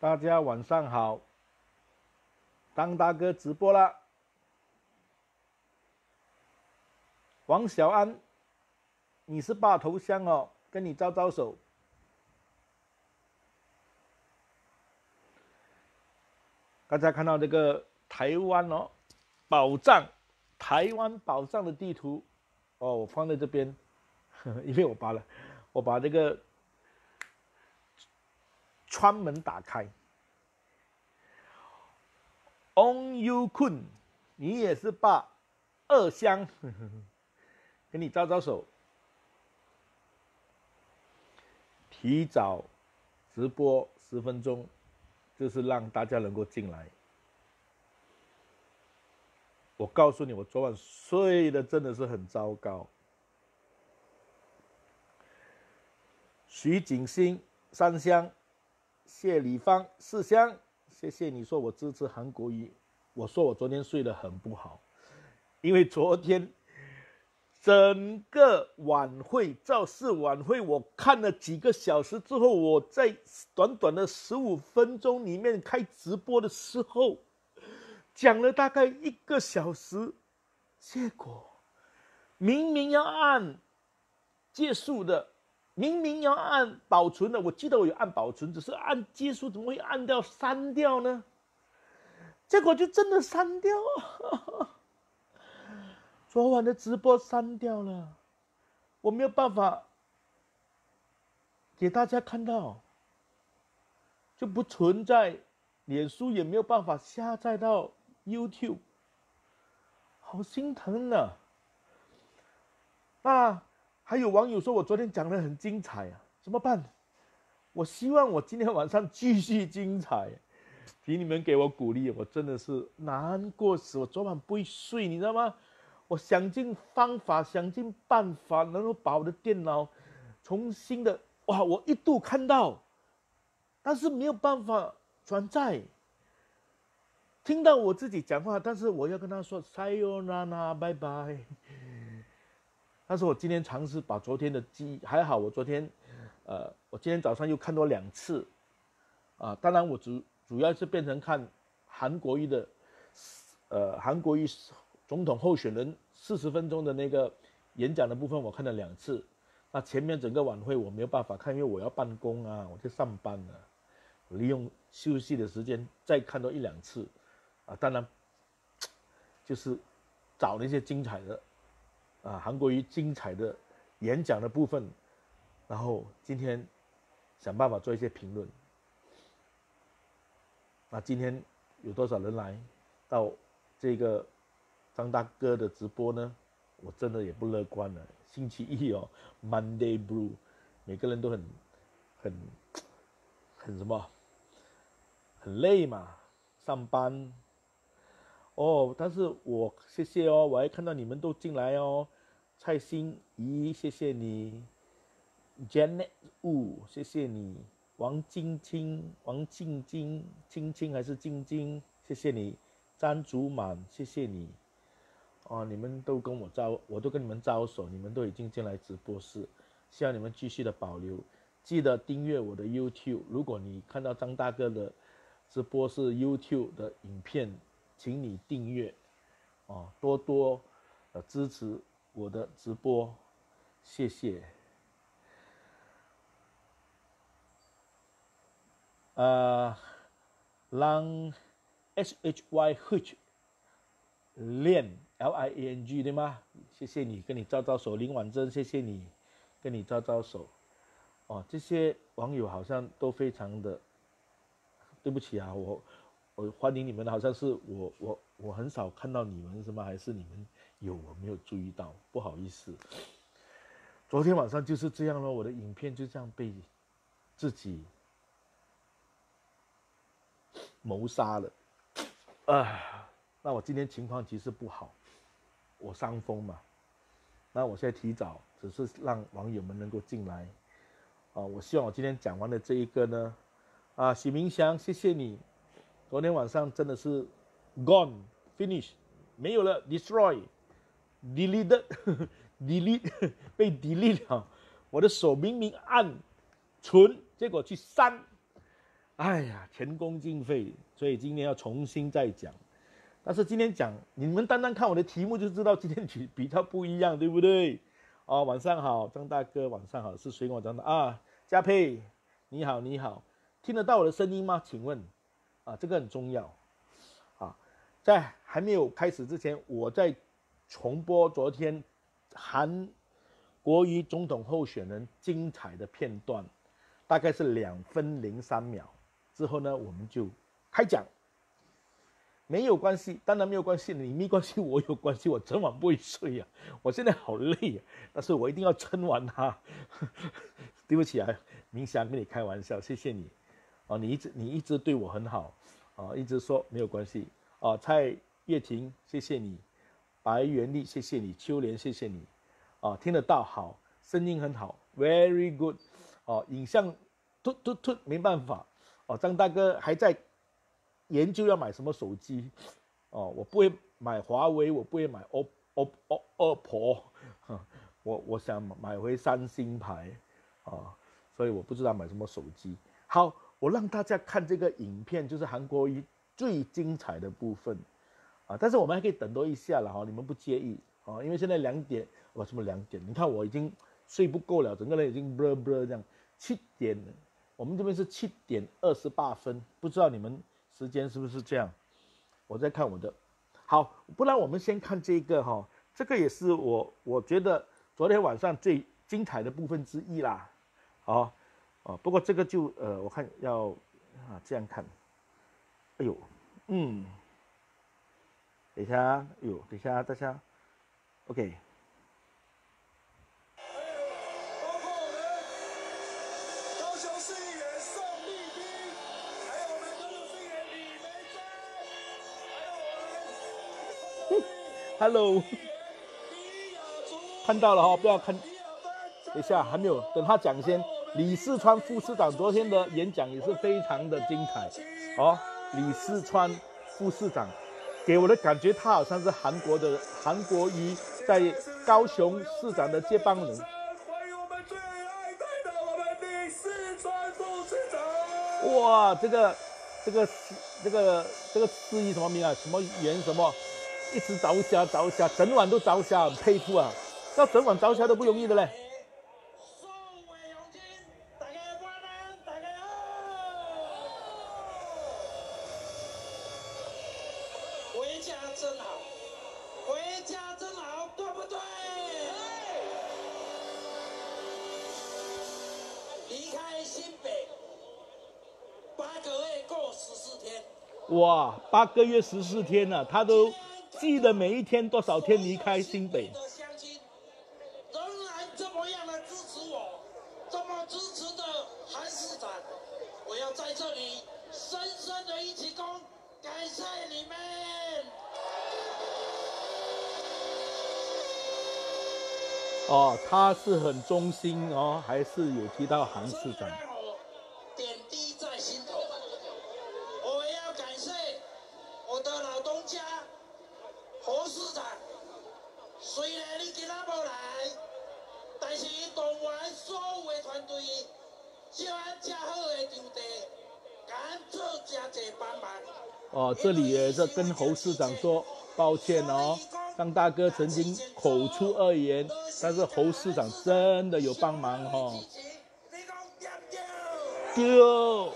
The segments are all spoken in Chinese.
大家晚上好，当大哥直播啦。王小安，你是霸头香哦，跟你招招手。大家看到这个台湾哦，宝藏，台湾宝藏的地图哦，我放在这边，因为我把了，我把这个。窗门打开，On You Kun，你也是爸，二香，跟你招招手，提早直播十分钟，就是让大家能够进来。我告诉你，我昨晚睡的真的是很糟糕。徐景星，三香。谢李芳四香，谢谢你说我支持韩国瑜。我说我昨天睡得很不好，因为昨天整个晚会造势晚会，我看了几个小时之后，我在短短的十五分钟里面开直播的时候，讲了大概一个小时，结果明明要按结束的。明明要按保存的，我记得我有按保存，只是按结束，怎么会按掉删掉呢？结果就真的删掉，昨晚的直播删掉了，我没有办法给大家看到，就不存在，脸书也没有办法下载到 YouTube，好心疼呢，啊！还有网友说我昨天讲的很精彩啊，怎么办？我希望我今天晚上继续精彩，请你们给我鼓励，我真的是难过死，我昨晚不会睡，你知道吗？我想尽方法，想尽办法，能够把我的电脑重新的哇，我一度看到，但是没有办法转载，听到我自己讲话，但是我要跟他说 “sayonara”，拜拜。但是我今天尝试把昨天的记忆还好，我昨天，呃，我今天早上又看多两次，啊，当然我主主要是变成看韩国瑜的，呃，韩国瑜总统候选人四十分钟的那个演讲的部分，我看了两次。那前面整个晚会我没有办法看，因为我要办公啊，我在上班呢。我利用休息的时间再看多一两次，啊，当然，就是找那些精彩的。啊，韩国瑜精彩的演讲的部分，然后今天想办法做一些评论。那今天有多少人来到这个张大哥的直播呢？我真的也不乐观了。星期一哦，Monday Blue，每个人都很很很什么，很累嘛，上班。哦，但是我谢谢哦，我还看到你们都进来哦，蔡心怡，谢谢你，Janet Wu，谢谢你，王晶晶，王晶晶，晶晶还是晶晶，谢谢你，张竹满，谢谢你，哦，你们都跟我招，我都跟你们招手，你们都已经进来直播室，希望你们继续的保留，记得订阅我的 YouTube，如果你看到张大哥的直播是 YouTube 的影片。请你订阅，哦，多多呃支持我的直播，谢谢。呃，让 S H Y H 练 L I A N G 对吗？谢谢你，跟你招招手，林婉珍，谢谢你，跟你招招手。哦，这些网友好像都非常的，对不起啊，我。我欢迎你们，好像是我我我很少看到你们，是吗？还是你们有我没有注意到？不好意思，昨天晚上就是这样了，我的影片就这样被自己谋杀了。啊，那我今天情况其实不好，我伤风嘛。那我现在提早，只是让网友们能够进来。啊，我希望我今天讲完的这一个呢，啊，许明祥，谢谢你。昨天晚上真的是 gone finish 没有了 destroy deleted delete 被 delete 了，我的手明明按存，结果去删哎呀，前功尽废，所以今天要重新再讲。但是今天讲，你们单单看我的题目就知道今天比比较不一样，对不对？哦，晚上好，张大哥，晚上好，是谁跟我讲的啊？嘉佩，你好，你好，听得到我的声音吗？请问，啊，这个很重要。啊，在还没有开始之前，我在重播昨天韩国瑜总统候选人精彩的片段，大概是两分零三秒。之后呢，我们就开讲。没有关系，当然没有关系，你没关系，我有关系，我整晚不会睡呀。我现在好累呀，但是我一定要撑完它。对不起啊，明祥跟你开玩笑，谢谢你。哦，你一直你一直对我很好，啊，一直说没有关系。哦，蔡月婷，谢谢你。白元丽，谢谢你。秋莲，谢谢你。啊，听得到，好，声音很好，very good。哦，影像，突突突，没办法。哦，张大哥还在。研究要买什么手机，哦，我不会买华为，我不会买 O O O OPPO，我我想买回三星牌，啊，所以我不知道买什么手机。好，我让大家看这个影片，就是韩国瑜最精彩的部分，啊，但是我们还可以等多一下了哈，你们不介意啊？因为现在两点，我什么两点？你看我已经睡不够了，整个人已经 bl bl 这样，七点，我们这边是七点二十八分，不知道你们。时间是不是这样？我在看我的，好，不然我们先看这个哈，这个也是我我觉得昨天晚上最精彩的部分之一啦，好，哦不过这个就呃，我看要啊这样看，哎呦，嗯，等一下，哎呦，等一下，大家，OK。Hello，看到了哈，不要看，等一下还没有，等他讲先。李四川副市长昨天的演讲也是非常的精彩，哦，李四川副市长给我的感觉，他好像是韩国的韩国瑜在高雄市长的接班人。哇，这个这个这个这个司仪什么名啊？什么元什么？一直着虾着虾，整晚都着虾，很佩服啊！要整晚着虾都不容易的嘞。八个月十四天了，他都。记得每一天多少天离开新北？仍然这么样的支持我，这么支持的韩市长，我要在这里深深的一鞠躬，感谢你们。哦，他是很忠心哦，还是有提到韩市长？这里也是跟侯市长说抱歉哦，张大哥曾经口出恶言，但是侯市长真的有帮忙哦。丢。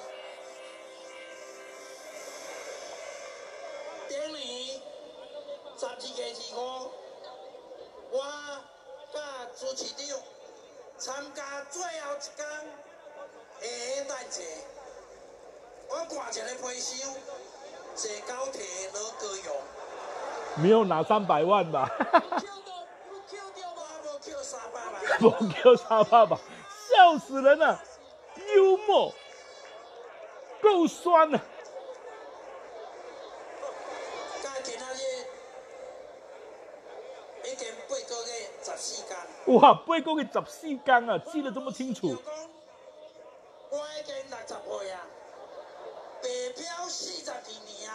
没有拿三百万吧？不 Q 沙爸爸，笑死人了！幽默，够酸了。哇，八个月十四天啊，记得这么清楚。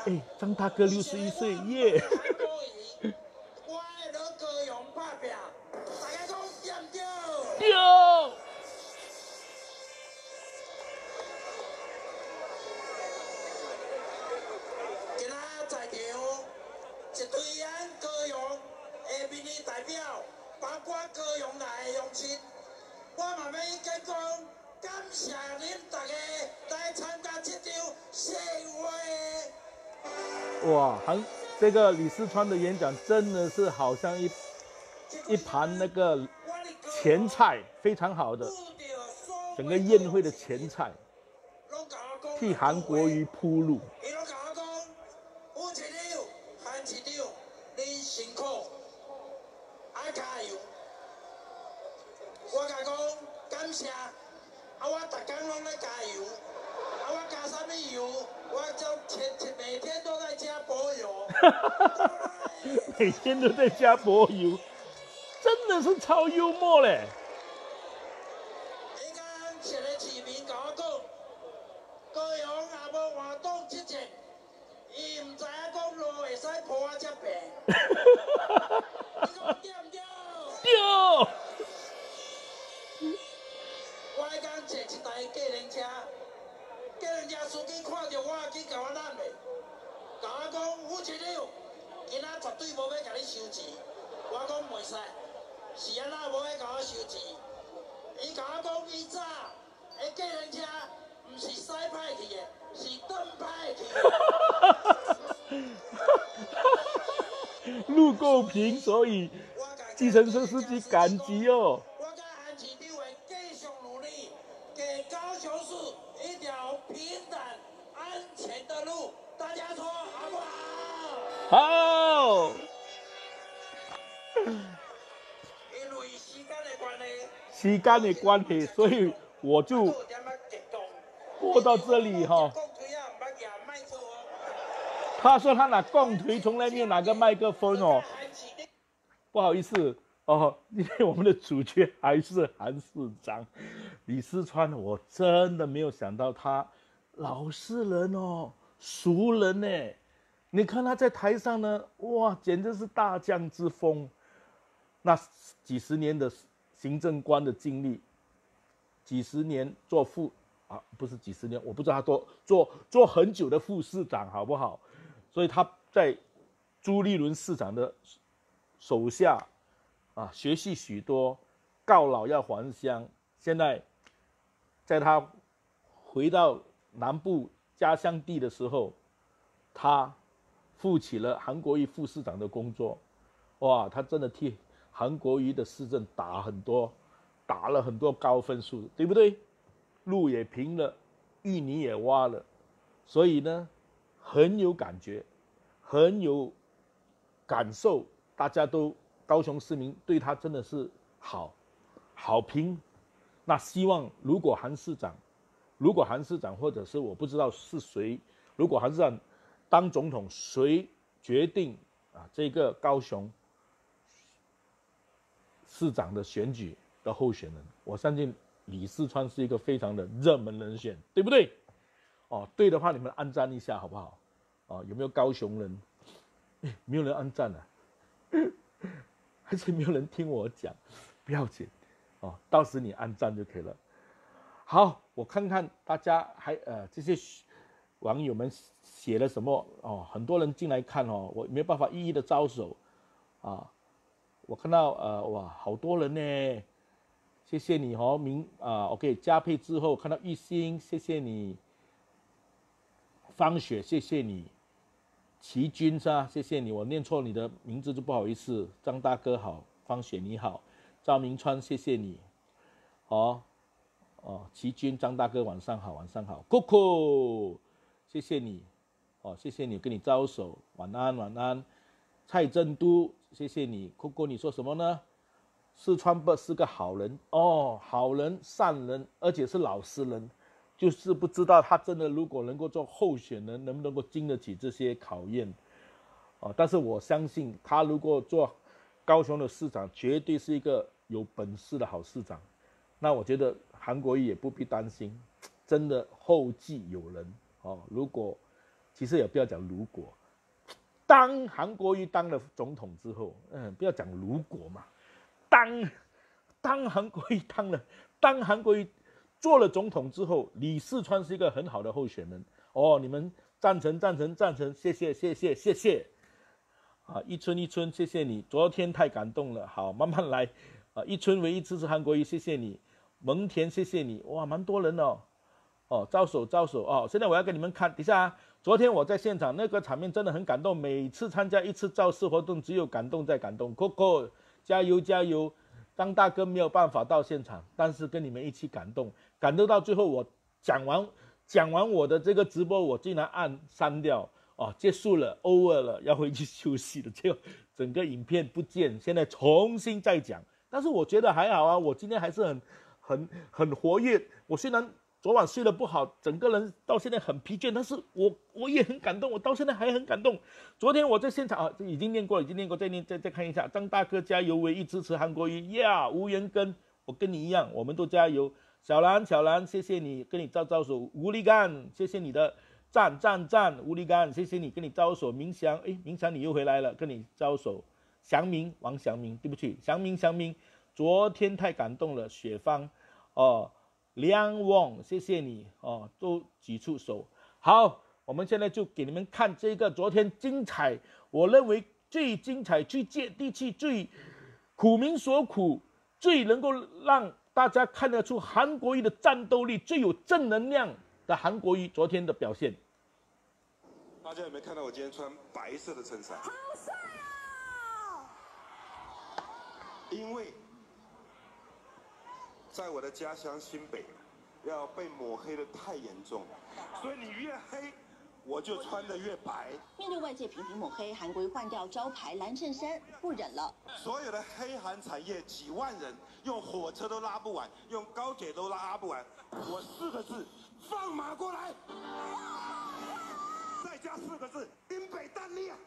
哎，张大哥六十一岁耶！一哇，韩这个李四川的演讲真的是好像一一盘那个前菜，非常好的整个宴会的前菜，替韩国瑜铺路。伊拢甲我讲，吴市长、韩市长，你辛苦，爱加油。我甲讲感谢，啊我逐工拢咧加油，啊我加啥物油？我就天天每天都在加柏油。每都在加柏油，真的是超幽默嘞！所以计程车司机感激哦。我甲韩市长会继续努力，给高雄市一条平坦、安全的路。大家说好不好？好，因为时间的关系，时间的关系，所以我就有点仔激动。播到这里哈。他说他拿共推，从来没有拿个麦克风哦。不好意思哦，因为我们的主角还是韩市长李四川，我真的没有想到他老实人哦，熟人呢。你看他在台上呢，哇，简直是大将之风。那几十年的行政官的经历，几十年做副啊，不是几十年，我不知道他做做做很久的副市长好不好？所以他在朱立伦市长的手下啊，学习许多，告老要还乡。现在在他回到南部家乡地的时候，他负起了韩国瑜副市长的工作。哇，他真的替韩国瑜的市政打很多，打了很多高分数，对不对？路也平了，淤泥也挖了，所以呢，很有感觉，很有感受，大家都高雄市民对他真的是好，好评。那希望如果韩市长，如果韩市长或者是我不知道是谁，如果韩市长当总统，谁决定啊这个高雄市长的选举的候选人？我相信李四川是一个非常的热门人选，对不对？哦，对的话，你们按赞一下好不好？哦，有没有高雄人？没有人按赞啊，还是没有人听我讲？不要紧，哦，到时你按赞就可以了。好，我看看大家还呃这些网友们写了什么哦，很多人进来看哦，我没有办法一一的招手啊。我看到呃哇，好多人呢，谢谢你哦，明啊，OK 加配之后看到玉兴，谢谢你，方雪，谢谢你，齐军是吧？谢谢你，我念错你的名字就不好意思。张大哥好，方雪你好，赵明川谢谢你，哦哦，齐军张大哥晚上好，晚上好，Coco 谢谢你，哦谢谢你，跟你招手，晚安晚安，蔡振都谢谢你，Coco 你说什么呢？四川不是个好人哦，好人善人，而且是老实人。就是不知道他真的如果能够做候选人，能不能够经得起这些考验，啊！但是我相信他如果做高雄的市长，绝对是一个有本事的好市长。那我觉得韩国瑜也不必担心，真的后继有人哦。如果其实也不要讲如果，当韩国瑜当了总统之后，嗯，不要讲如果嘛，当当韩国瑜当了，当韩国瑜。做了总统之后，李四川是一个很好的候选人。哦。你们赞成赞成赞成，谢谢谢谢谢谢。啊，一村一村，谢谢你，昨天太感动了，好，慢慢来，啊，一村唯一支持韩国瑜，谢谢你，蒙田，谢谢你，哇，蛮多人哦，哦，招手招手。哦，现在我要给你们看，底下，昨天我在现场，那个场面真的很感动，每次参加一次造势活动，只有感动在感动，Coco，加油加油，张大哥没有办法到现场，但是跟你们一起感动，感动到最后，我讲完讲完我的这个直播，我竟然按删掉。哦，结束了，over 了，要回去休息了。就整个影片不见，现在重新再讲。但是我觉得还好啊，我今天还是很、很、很活跃。我虽然昨晚睡得不好，整个人到现在很疲倦，但是我我也很感动，我到现在还很感动。昨天我在现场啊，已经念过，已经念过，再念再再看一下。张大哥加油，唯一支持韩国瑜，Yeah，无缘根，我跟你一样，我们都加油。小兰，小兰，谢谢你，跟你招招手。无力干，谢谢你的。赞赞赞，吴立干，谢谢你，跟你招手。明祥，哎，明祥你又回来了，跟你招手。祥明，王祥明，对不起，祥明，祥明，昨天太感动了。雪芳，哦，梁旺，谢谢你，哦，都举出手。好，我们现在就给你们看这个昨天精彩，我认为最精彩、最接地气、最苦民所苦、最能够让大家看得出韩国瑜的战斗力、最有正能量。的韩国瑜昨天的表现，大家有没有看到我今天穿白色的衬衫？好帅啊！因为在我的家乡新北，要被抹黑的太严重，所以你越黑，我就穿的越白。面对外界频频抹黑，韩国瑜换掉招牌蓝衬衫，不忍了。所有的黑韩产业几万人，用火车都拉不完，用高铁都拉不完。我四个字。放马过来！再加四个字：兵北蛋力啊！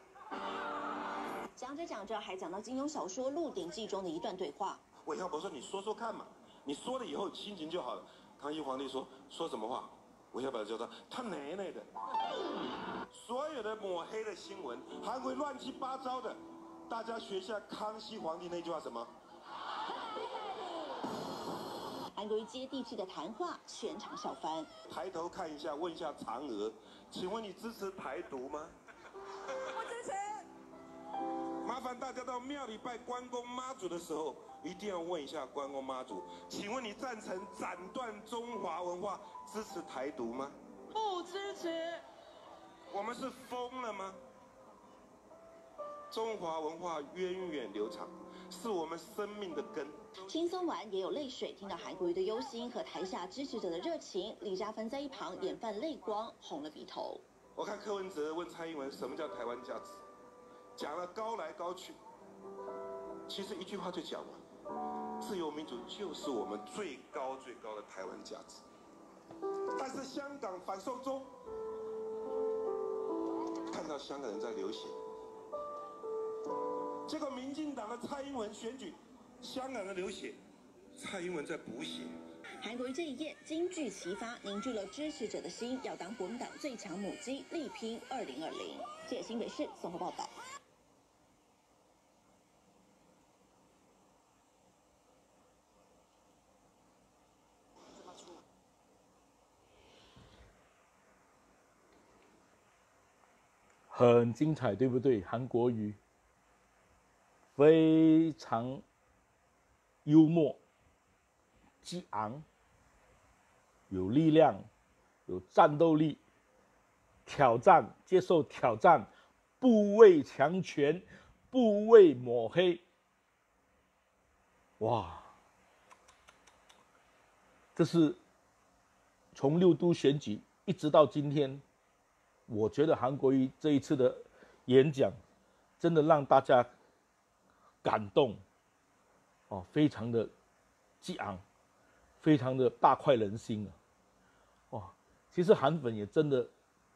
讲着讲着，还讲到金庸小说《鹿鼎记》中的一段对话。韦小宝说：“你说说看嘛，你说了以后心情就好了。”康熙皇帝说：“说什么话？”韦小宝就说：“他奶奶的！”的抹黑的新闻，韩国乱七八糟的，大家学下康熙皇帝那句话什么？韩国瑜接地气的谈话，全场笑翻。抬头看一下，问一下嫦娥，请问你支持台独吗？不支持。麻烦大家到庙里拜关公妈祖的时候，一定要问一下关公妈祖，请问你赞成斩断中华文化，支持台独吗？不支持。我们是疯了吗？中华文化源远流长。是我们生命的根。轻松完也有泪水，听到韩国瑜的忧心和台下支持者的热情，李嘉芬在一旁眼泛泪光，红了鼻头。我看柯文哲问蔡英文什么叫台湾价值，讲了高来高去，其实一句话就讲完：自由民主就是我们最高最高的台湾价值。但是香港反送中，看到香港人在流血。这个，民进党的蔡英文选举，香港的流血，蔡英文在补血。韩国瑜这一夜金句齐发，凝聚了支持者的心，要当国民党最强母鸡，力拼二零二零。谢新北市综合报道。很精彩，对不对？韩国瑜。非常幽默、激昂、有力量、有战斗力，挑战、接受挑战，不畏强权，不畏抹黑。哇！这是从六都选举一直到今天，我觉得韩国瑜这一次的演讲，真的让大家。感动，哦，非常的激昂，非常的大快人心啊！哇，其实韩粉也真的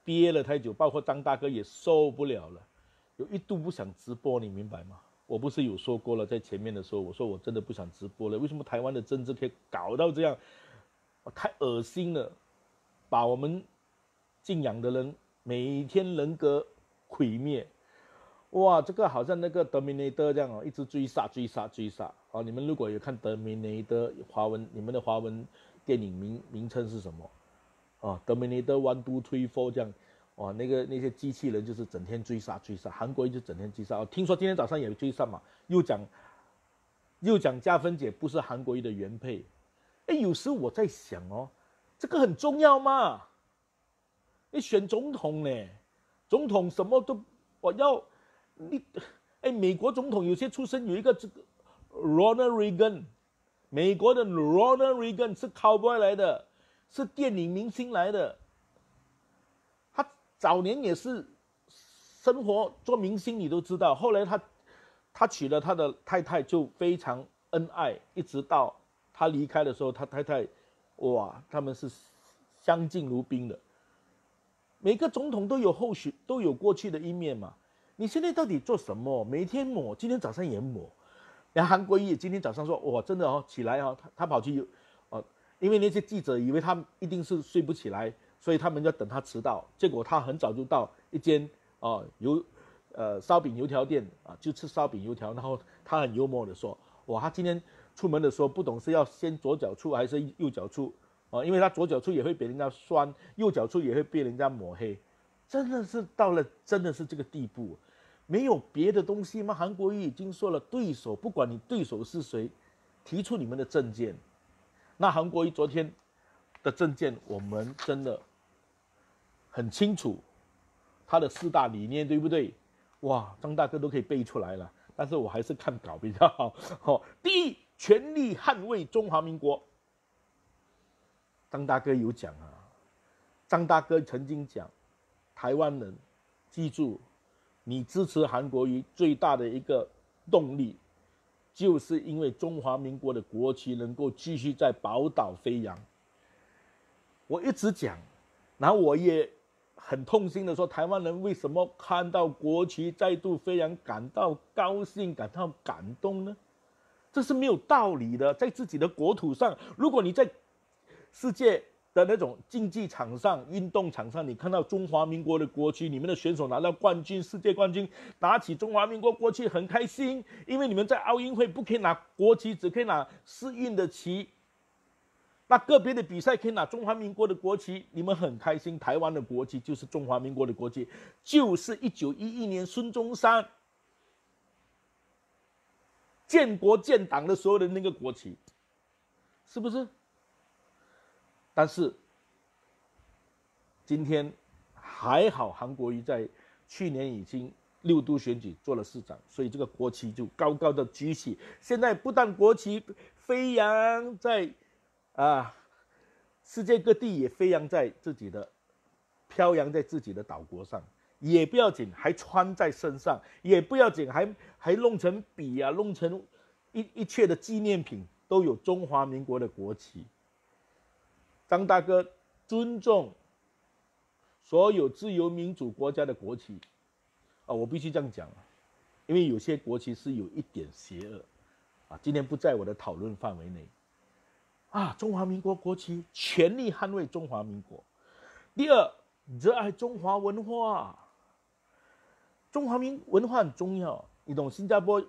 憋了太久，包括张大哥也受不了了，有一度不想直播，你明白吗？我不是有说过了，在前面的时候，我说我真的不想直播了。为什么台湾的政治可以搞到这样？太恶心了，把我们敬仰的人每天人格毁灭。哇，这个好像那个德米内德这样哦，一直追杀、追杀、追杀。哦，你们如果有看德米内德华文，你们的华文电影名名称是什么？哦，德米内德 One Two Three Four 这样，哇，那个那些机器人就是整天追杀追杀，韩国一直整天追杀。哦，听说今天早上也追杀嘛，又讲又讲加分姐不是韩国瑜的原配。哎，有时我在想哦，这个很重要吗？你选总统呢？总统什么都我要你。哎，美国总统有些出身有一个这个 Ronald Reagan，美国的 Ronald Reagan 是 cowboy 来的，是电影明星来的。他早年也是生活做明星，你都知道。后来他他娶了他的太太，就非常恩爱，一直到他离开的时候，他太太哇，他们是相敬如宾的。每个总统都有后续，都有过去的一面嘛。你现在到底做什么？每天抹，今天早上也抹。然后韩国瑜今天早上说：“哇，真的哦，起来哦，他他跑去，哦，因为那些记者以为他一定是睡不起来，所以他们要等他迟到。结果他很早就到一间哦油，呃烧饼油条店啊，就吃烧饼油条。然后他很幽默的说：哇，他今天出门的时候不懂是要先左脚出还是右脚出哦，因为他左脚出也会被人家酸，右脚出也会被人家抹黑。真的是到了真的是这个地步。”没有别的东西吗？韩国瑜已经说了，对手不管你对手是谁，提出你们的证件。那韩国瑜昨天的证件，我们真的很清楚，他的四大理念对不对？哇，张大哥都可以背出来了。但是我还是看稿比较好。好，第一，全力捍卫中华民国。张大哥有讲啊，张大哥曾经讲，台湾人记住。你支持韩国瑜最大的一个动力，就是因为中华民国的国旗能够继续在宝岛飞扬。我一直讲，然后我也很痛心的说，台湾人为什么看到国旗再度飞扬感到高兴、感到感动呢？这是没有道理的，在自己的国土上，如果你在世界。的那种竞技场上、运动场上，你看到中华民国的国旗，你们的选手拿到冠军、世界冠军，拿起中华民国国旗很开心，因为你们在奥运会不可以拿国旗，只可以拿世运的旗。那个别的比赛可以拿中华民国的国旗，你们很开心。台湾的国旗就是中华民国的国旗，就是一九一一年孙中山建国建党的所有的那个国旗，是不是？但是今天还好，韩国瑜在去年已经六都选举做了市长，所以这个国旗就高高的举起。现在不但国旗飞扬在啊世界各地，也飞扬在自己的飘扬在自己的岛国上，也不要紧，还穿在身上，也不要紧，还还弄成笔啊，弄成一一切的纪念品，都有中华民国的国旗。张大哥尊重所有自由民主国家的国旗，啊，我必须这样讲啊，因为有些国旗是有一点邪恶，啊，今天不在我的讨论范围内，啊，中华民国国旗全力捍卫中华民国。第二，热爱中华文化，中华民文化很重要。你懂？新加坡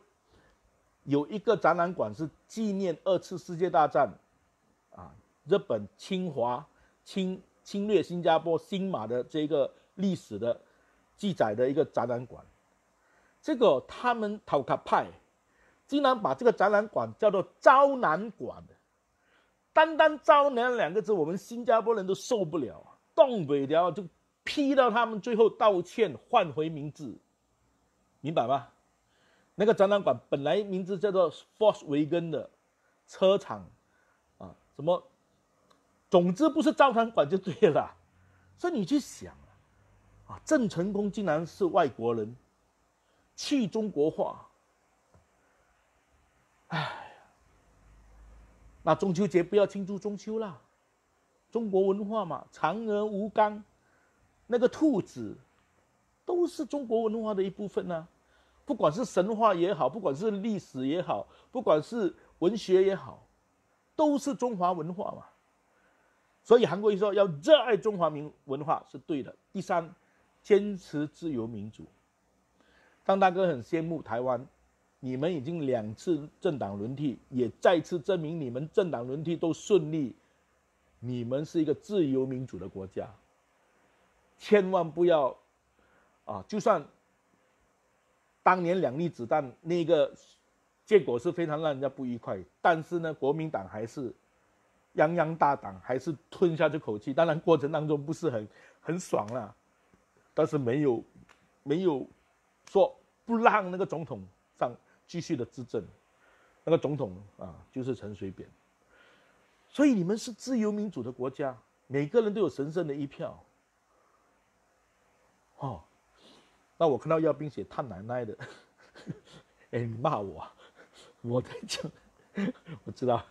有一个展览馆是纪念二次世界大战，日本侵华、侵侵略新加坡、新马的这个历史的记载的一个展览馆，这个他们讨卡派竟然把这个展览馆叫做“招南馆”单单“招南”两个字，我们新加坡人都受不了啊！东北条就批到他们，最后道歉换回名字，明白吗？那个展览馆本来名字叫做 “Force 维根”的车厂啊，什么？总之不是照常管就对了，所以你去想啊，郑成功竟然是外国人，去中国化，哎，那中秋节不要庆祝中秋了，中国文化嘛，嫦娥、吴刚，那个兔子，都是中国文化的一部分呢。不管是神话也好，不管是历史也好，不管是文学也好，都是中华文化嘛。所以韩国瑜说要热爱中华民文化是对的。第三，坚持自由民主。张大哥很羡慕台湾，你们已经两次政党轮替，也再次证明你们政党轮替都顺利，你们是一个自由民主的国家。千万不要啊！就算当年两粒子弹那个结果是非常让人家不愉快，但是呢，国民党还是泱泱大党，还是吞下这口气。当然过程当中不是很很爽啦，但是没有没有说不让那个总统上继续的执政。那个总统啊，就是陈水扁。所以你们是自由民主的国家，每个人都有神圣的一票。哦，那我看到要冰写他奶奶的，哎，你骂我，我在讲，我知道，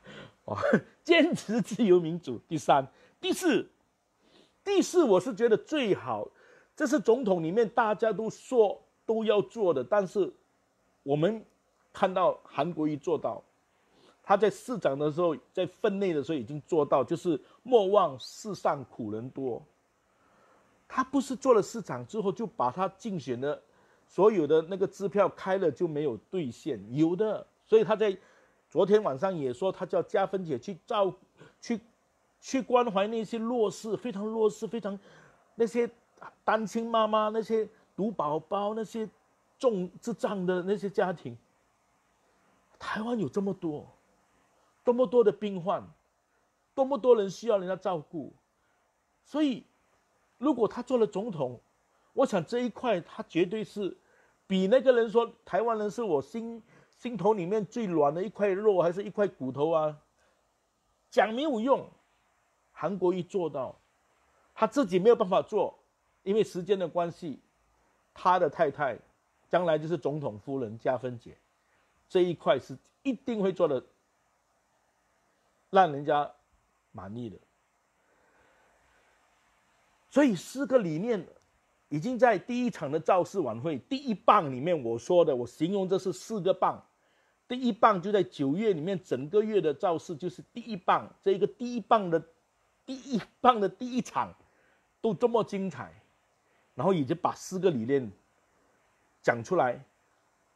哦，坚持自由民主。第三、第四、第四，我是觉得最好，这是总统里面大家都说都要做的，但是我们看到韩国瑜做到，他在市长的时候，在分内的时候已经做到，就是莫忘世上苦人多。他不是做了市长之后就把他竞选的所有的那个支票开了就没有兑现，有的，所以他在昨天晚上也说，他叫嘉芬姐去照去去关怀那些弱势、非常弱势、非常那些单亲妈妈、那些独宝宝、那些重智障的那些家庭。台湾有这么多，多么多的病患，多么多人需要人家照顾，所以。如果他做了总统，我想这一块他绝对是比那个人说台湾人是我心心头里面最软的一块肉，还是一块骨头啊？讲没有用，韩国瑜做到，他自己没有办法做，因为时间的关系，他的太太将来就是总统夫人加分姐，这一块是一定会做的，让人家满意的。所以四个理念，已经在第一场的造势晚会第一棒里面我说的，我形容这是四个棒。第一棒就在九月里面，整个月的造势就是第一棒，这个第一棒的第一棒的第一场，都这么精彩，然后已经把四个理念讲出来，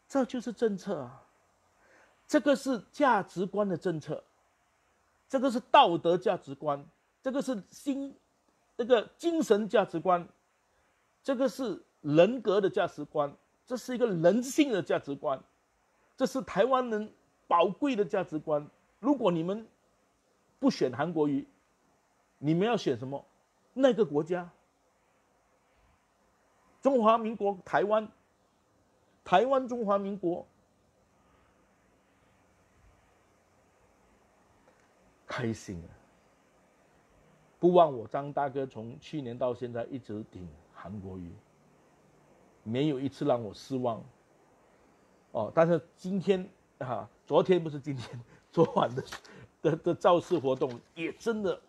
这就是政策啊，这个是价值观的政策，这个是道德价值观，这个是心。这个精神价值观，这个是人格的价值观，这是一个人性的价值观，这是台湾人宝贵的价值观。如果你们不选韩国瑜，你们要选什么？那个国家？中华民国台湾？台湾中华民国？开心啊！不忘我张大哥从去年到现在一直顶韩国瑜，没有一次让我失望。哦，但是今天啊，昨天不是今天，昨晚的的的造势活动也真的，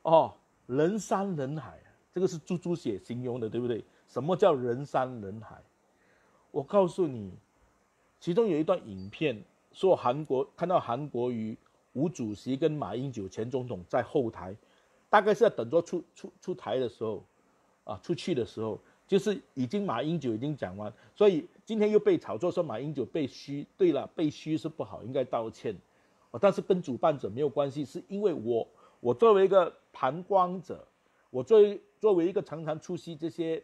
哦，人山人海，这个是猪猪血形容的，对不对？什么叫人山人海？我告诉你，其中有一段影片说韩国看到韩国瑜吴主席跟马英九前总统在后台。大概是要等着出出出台的时候，啊，出去的时候，就是已经马英九已经讲完，所以今天又被炒作说马英九被虚。对了，被虚是不好，应该道歉。哦，但是跟主办者没有关系，是因为我我作为一个旁观者，我作为作为一个常常出席这些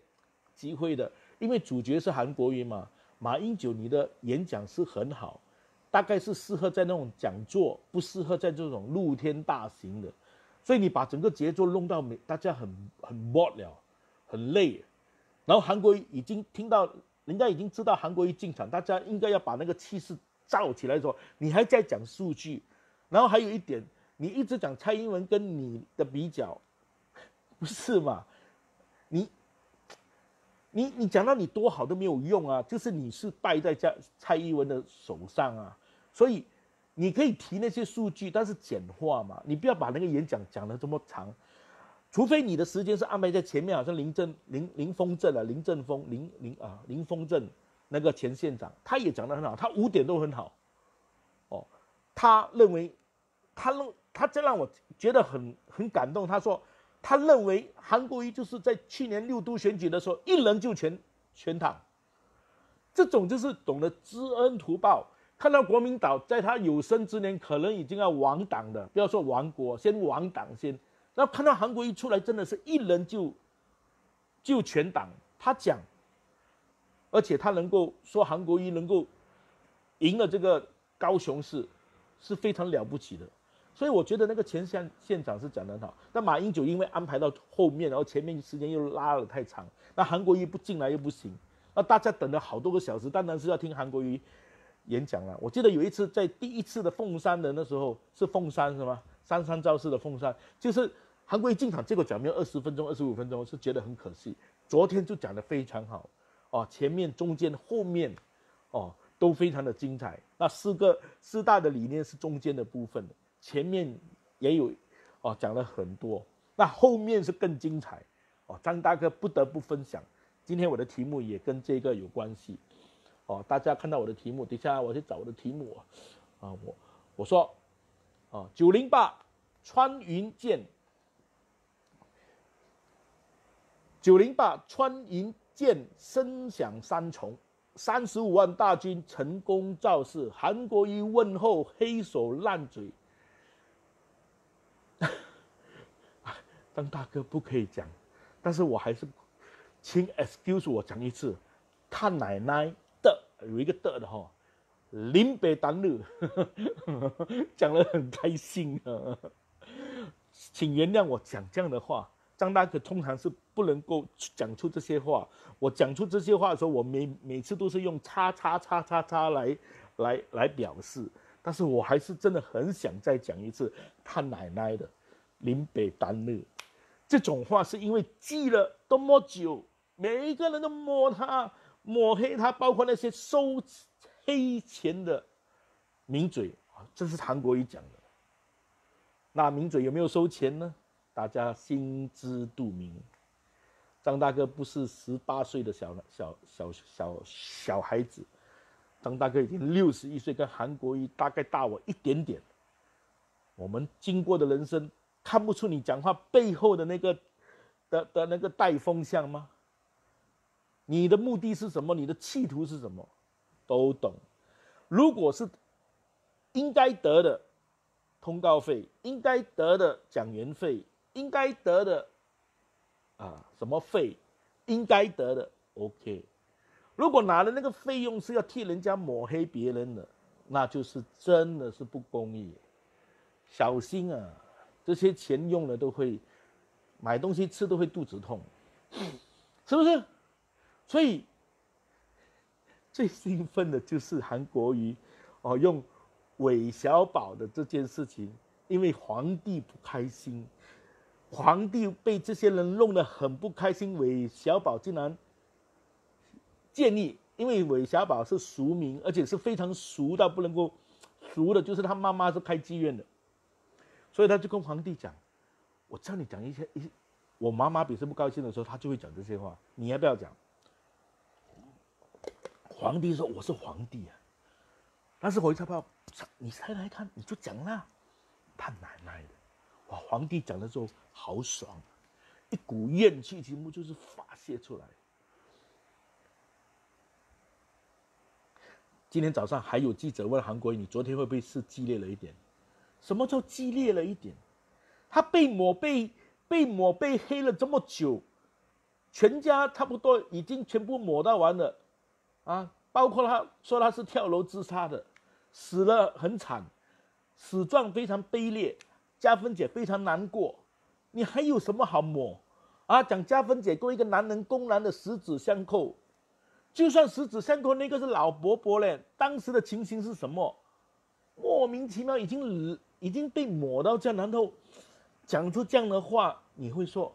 机会的，因为主角是韩国瑜嘛，马英九你的演讲是很好，大概是适合在那种讲座，不适合在这种露天大型的。所以你把整个节奏弄到没大家很很 bored 了，很累，然后韩国已经听到，人家已经知道韩国一进场，大家应该要把那个气势造起来的时候，你还在讲数据，然后还有一点，你一直讲蔡英文跟你的比较，不是嘛？你，你你讲到你多好都没有用啊，就是你是败在蔡蔡英文的手上啊，所以。你可以提那些数据，但是简化嘛，你不要把那个演讲讲的这么长，除非你的时间是安排在前面，好像林正林林峰镇啊，林正峰林林啊林峰镇那个前县长，他也讲得很好，他五点都很好，哦，他认为，他认他这让我觉得很很感动，他说他认为韩国瑜就是在去年六都选举的时候一人就全全躺，这种就是懂得知恩图报。看到国民党在他有生之年可能已经要亡党的，不要说亡国，先亡党先。那看到韩国一出来，真的是一人就就全党，他讲，而且他能够说韩国瑜能够赢了这个高雄市，是非常了不起的。所以我觉得那个前县县长是讲得很好。那马英九因为安排到后面，然后前面时间又拉了太长，那韩国瑜不进来又不行，那大家等了好多个小时，当然是要听韩国瑜演讲了。我记得有一次在第一次的凤山的那时候是凤山是吗？三山造势的凤山，就是韩国瑜进场，结果讲没有二十分钟、二十五分钟，是觉得很可惜。昨天就讲得非常好，哦，前面、中间、后面，哦，都非常的精彩。那四个四大的理念是中间的部分。前面也有，哦，讲了很多，那后面是更精彩，哦，张大哥不得不分享。今天我的题目也跟这个有关系，哦，大家看到我的题目，等下我去找我的题目，啊，我我说，啊，九零八穿云箭，九零八穿云箭声响三重。三十五万大军成功造势，韩国瑜问候黑手烂嘴。张大哥不可以讲，但是我还是请 excuse 我讲一次，他奶奶的有一个的的哈，林北丹路 讲得很开心啊，请原谅我讲这样的话。张大哥通常是不能够讲出这些话，我讲出这些话的时候，我每每次都是用叉叉叉叉叉来来来表示，但是我还是真的很想再讲一次他奶奶的林北丹路。这种话是因为记了多么久，每一个人都摸他、抹黑他，包括那些收黑钱的名嘴啊，这是韩国瑜讲的。那名嘴有没有收钱呢？大家心知肚明。张大哥不是十八岁的小小小小小孩子，张大哥已经六十一岁，跟韩国瑜大概大我一点点。我们经过的人生。看不出你讲话背后的那个的的那个带风向吗？你的目的是什么？你的企图是什么？都懂。如果是应该得的通告费，应该得的讲员费，应该得的啊什么费，应该得的 OK。如果拿的那个费用是要替人家抹黑别人的，那就是真的是不公义。小心啊！这些钱用了都会买东西吃，都会肚子痛，是不是？所以最兴奋的就是韩国瑜哦，用韦小宝的这件事情，因为皇帝不开心，皇帝被这些人弄得很不开心。韦小宝竟然建议，因为韦小宝是俗名，而且是非常俗到不能够俗的，就是他妈妈是开妓院的。所以他就跟皇帝讲：“我叫你讲一些一，我妈妈比是不高兴的时候，他就会讲这些话。你要不要讲？”皇帝说：“我是皇帝啊。”但是韦小宝，你猜来看，你就讲啦，他奶奶的！哇，皇帝讲的时候好爽，一股怨气全部就是发泄出来。今天早上还有记者问韩国瑜：“你昨天会不会是激烈了一点？”什么叫激烈了一点？他被抹被被抹被黑了这么久，全家差不多已经全部抹到完了，啊，包括他说他是跳楼自杀的，死了很惨，死状非常卑劣，加芬姐非常难过。你还有什么好抹？啊，讲加芬姐跟一个男人公然的十指相扣，就算十指相扣，那个是老伯伯嘞。当时的情形是什么？莫名其妙，已经。已经被抹到这样，然后讲出这样的话，你会说，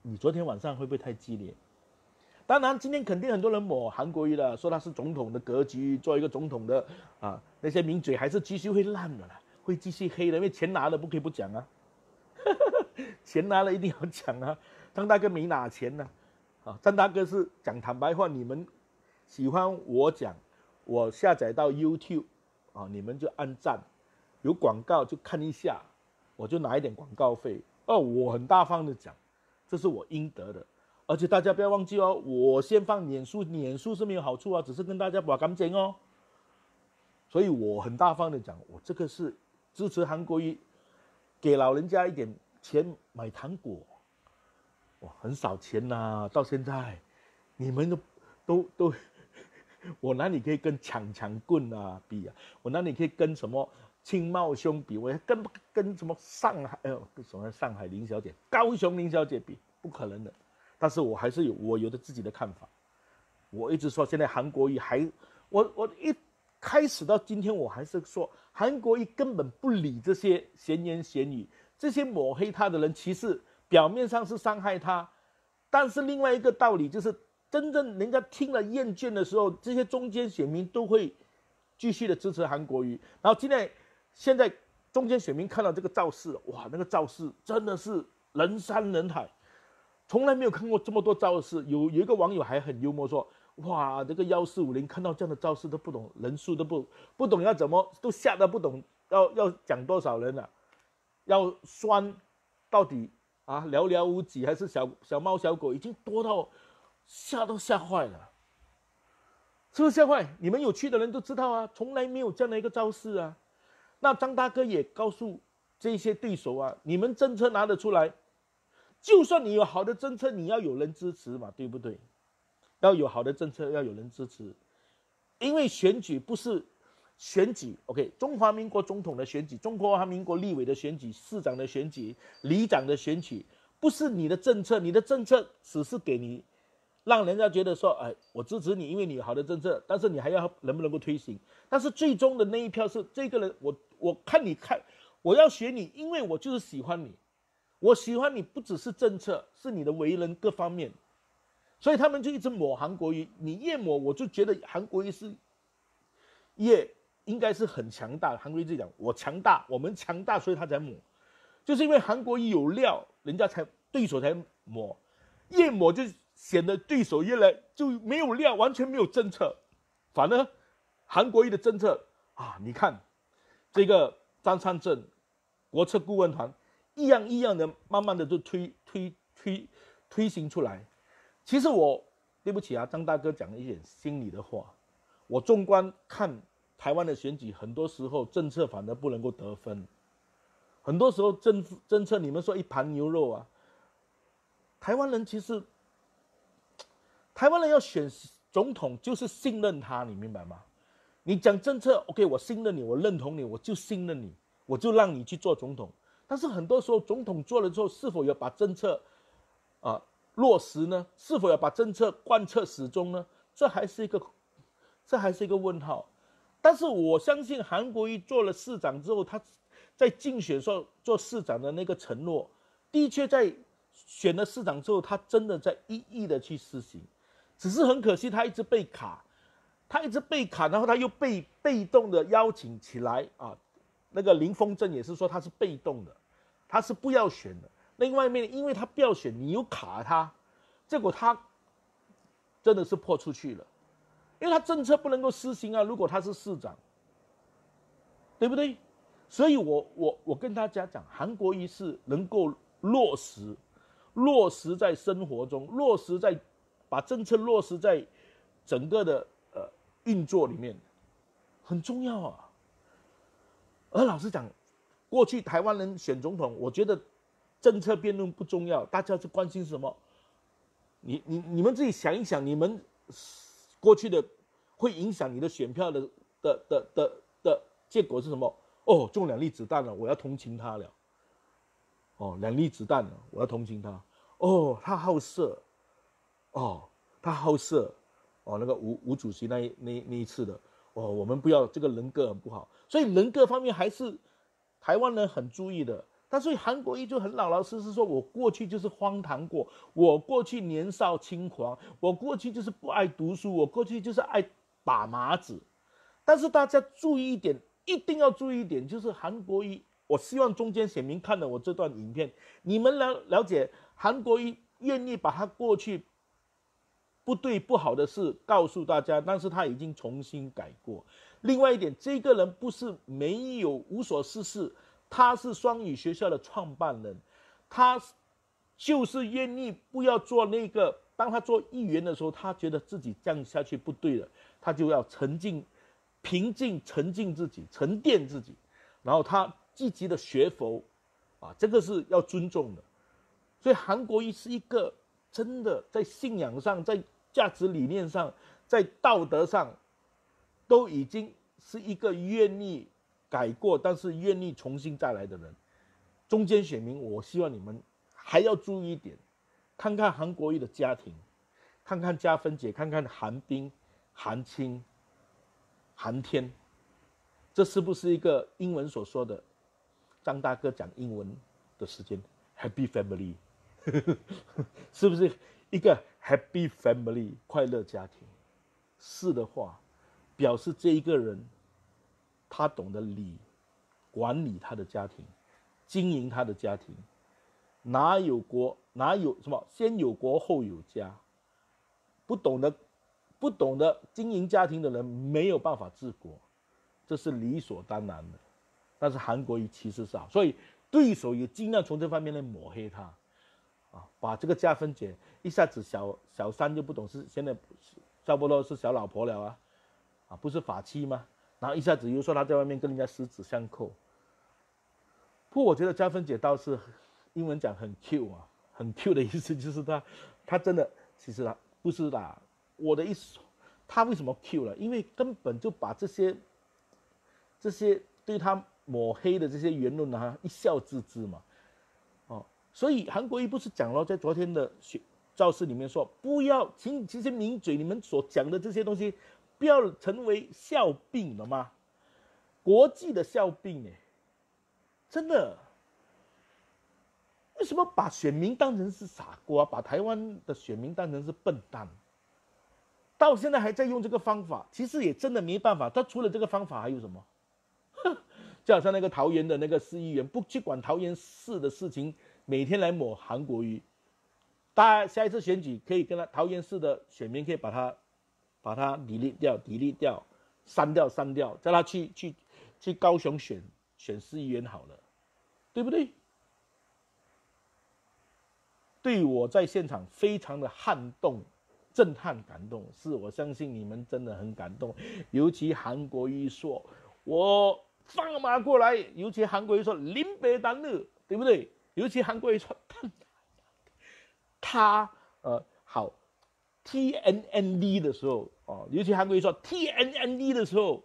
你昨天晚上会不会太激烈？当然，今天肯定很多人抹韩国瑜的，说他是总统的格局，做一个总统的啊，那些名嘴还是继续会烂的啦，会继续黑的，因为钱拿了不可以不讲啊，钱拿了一定要讲啊。张大哥没拿钱呢，啊，张大哥是讲坦白话，你们喜欢我讲，我下载到 YouTube 啊，你们就按赞。有广告就看一下，我就拿一点广告费哦。我很大方的讲，这是我应得的。而且大家不要忘记哦，我先放脸书，脸书是没有好处啊，只是跟大家把干净哦。所以我很大方的讲，我这个是支持韩国瑜，给老人家一点钱买糖果，哇，很少钱呐、到现在，你们都都都，我哪里可以跟强强棍啊比啊？我哪里可以跟什么青茂兄比？我跟不跟什么上海跟什么上海林小姐、高雄林小姐比？不可能的。但是我还是有我有的自己的看法。我一直说，现在韩国瑜还，我我一开始到今天，我还是说韩国瑜根本不理这些闲言闲语，这些抹黑他的人，其实表面上是伤害他，但是另外一个道理就是，真正人家听了厌倦的时候，这些中间选民都会继续的支持韩国瑜。然后今天现在中间选民看到这个造势，哇，那个造势真的是人山人海。从来没有看过这么多招式，有有一个网友还很幽默说：“哇，这个幺四五零看到这样的招式都不懂人数都不不懂要怎么，都吓得不懂要要讲多少人了、啊要酸到底啊寥寥无几，还是小小猫小狗已经多到吓都吓坏了，是不是吓坏？你们有去的人都知道啊，从来没有这样的一个招式啊。那张大哥也告诉这些对手啊，你们政策拿得出来。”就算你有好的政策，你要有人支持嘛，对不对？要有好的政策，要有人支持，因为选举不是选举，OK？中华民国总统的选举，中华民国立委的选举，市长的选举，里长的选举，不是你的政策，你的政策只是给你，让人家觉得说，哎，我支持你，因为你有好的政策，但是你还要能不能够推行？但是最终的那一票是这个人，我我看你看，我要选你，因为我就是喜欢你。我喜欢你不只是政策，是你的为人各方面，所以他们就一直抹韩国瑜。你越抹，我就觉得韩国瑜是越应该是很强大。韩国瑜就讲我强大，我们强大，所以他才抹，就是因为韩国瑜有料，人家才对手才抹，越抹就显得对手越来就没有料，完全没有政策。反而韩国瑜的政策啊，你看这个张善政国策顾问团。一样一样的，慢慢的就推推推推行出来。其实我对不起啊，张大哥讲了一点心里的话。我纵观看台湾的选举，很多时候政策反而不能够得分。很多时候政政策，你们说一盘牛肉啊，台湾人其实，台湾人要选总统就是信任他，你明白吗？你讲政策，OK，我信任你，我认同你，我就信任你，我就让你去做总统。但是很多时候，总统做了之后，是否要把政策啊落实呢？是否要把政策贯彻始终呢？这还是一个，这还是一个问号。但是我相信韩国瑜做了市长之后，他在竞选时候做市长的那个承诺，的确在选了市长之后，他真的在一一的去实行。只是很可惜，他一直被卡，他一直被卡，然后他又被被动的邀请起来啊。那个林峰正也是说他是被动的，他是不要选的。另外一面，因为他不要选，你又卡他，结果他真的是破出去了，因为他政策不能够施行啊。如果他是市长，对不对？所以我我我跟大家讲，韩国瑜是能够落实，落实在生活中，落实在把政策落实在整个的呃运作里面，很重要啊。而老实讲，过去台湾人选总统，我觉得政策辩论不重要，大家是关心什么？你你你们自己想一想，你们过去的会影响你的选票的的的的的结果是什么？哦，中两粒子弹了，我要同情他了。哦，两粒子弹了，我要同情他。哦，他好色。哦，他好色。哦，那个吴吴主席那那那一次的。哦，我们不要这个人格很不好，所以人格方面还是台湾人很注意的。但所以韩国瑜就很老老实实说，我过去就是荒唐过，我过去年少轻狂，我过去就是不爱读书，我过去就是爱把麻子。但是大家注意一点，一定要注意一点，就是韩国瑜，我希望中间选民看了我这段影片，你们了了解韩国瑜愿意把他过去。不对不好的事告诉大家，但是他已经重新改过。另外一点，这个人不是没有无所事事，他是双语学校的创办人，他就是愿意不要做那个。当他做议员的时候，他觉得自己这样下去不对了，他就要沉静、平静、沉静自己、沉淀自己，然后他积极的学佛，啊，这个是要尊重的。所以韩国瑜是一个真的在信仰上、在价值理念上、在道德上，都已经是一个愿意改过，但是愿意重新再来的人。中间选民，我希望你们还要注意一点，看看韩国瑜的家庭，看看嘉芬姐，看看韩冰、韩青、韩天，这是不是一个英文所说的张大哥讲英文的时间？Happy family，是不是一个 Happy family 快乐家庭？是的话，表示这一个人他懂得理管理他的家庭。经营他的家庭，哪有国哪有什么先有国后有家？不懂得不懂得经营家庭的人没有办法治国，这是理所当然的。但是韩国瑜其实是好，所以对手也尽量从这方面来抹黑他，啊，把这个加分姐一下子小小三就不懂事，现在差不多是小老婆了啊，啊，不是法妻吗？然后一下子又说他在外面跟人家十指相扣。不过我觉得加分姐倒是，英文讲很 Q 啊，很 Q 的意思就是她，她真的其实她不是的。我的意思，她为什么 Q 了？因为根本就把这些，这些对她抹黑的这些言论啊，一笑置之嘛。所以韩国瑜不是讲了，在昨天的学教室里面说，不要请这些名嘴，你们所讲的这些东西，不要成为笑柄了吗？国际的笑柄呢？真的？为什么把选民当成是傻瓜，把台湾的选民当成是笨蛋？到现在还在用这个方法，其实也真的没办法。他除了这个方法还有什么？就好像那个桃园的那个市议员，不去管桃园市的事情，每天来抹韩国瑜。大家下一次选举可以跟他桃园市的选民可以把他，把他涤滤掉涤滤掉，删掉，删掉，叫他去去去高雄选。选市议员好了，对不对？对我在现场非常的撼动、震撼、感动，是我相信你们真的很感动。尤其韩国瑜说：“我放马过来。”尤其韩国瑜说：“林北单乐，对不对？”尤其韩国瑜说：“他他呃好，T N N D 的时候哦，尤其韩国瑜说 T N N D 的时候。”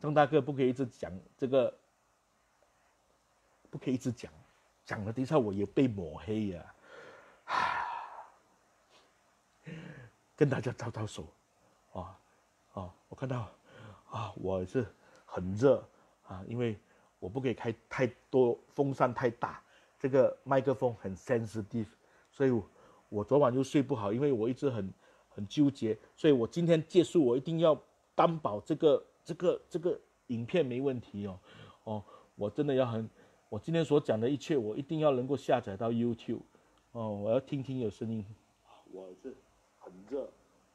张大哥不可以一直讲这个，不可以一直讲，讲了等一下我也被抹黑呀！跟大家招招手，啊啊！我看到啊，我是很热啊，因为我不可以开太多风扇太大，这个麦克风很 sensitive，所以我昨晚就睡不好，因为我一直很很纠结，所以我今天结束，我一定要担保这个。这个这个影片没问题哦，哦，我真的要很，我今天所讲的一切，我一定要能够下载到 YouTube，哦，我要听听有声音，我是很热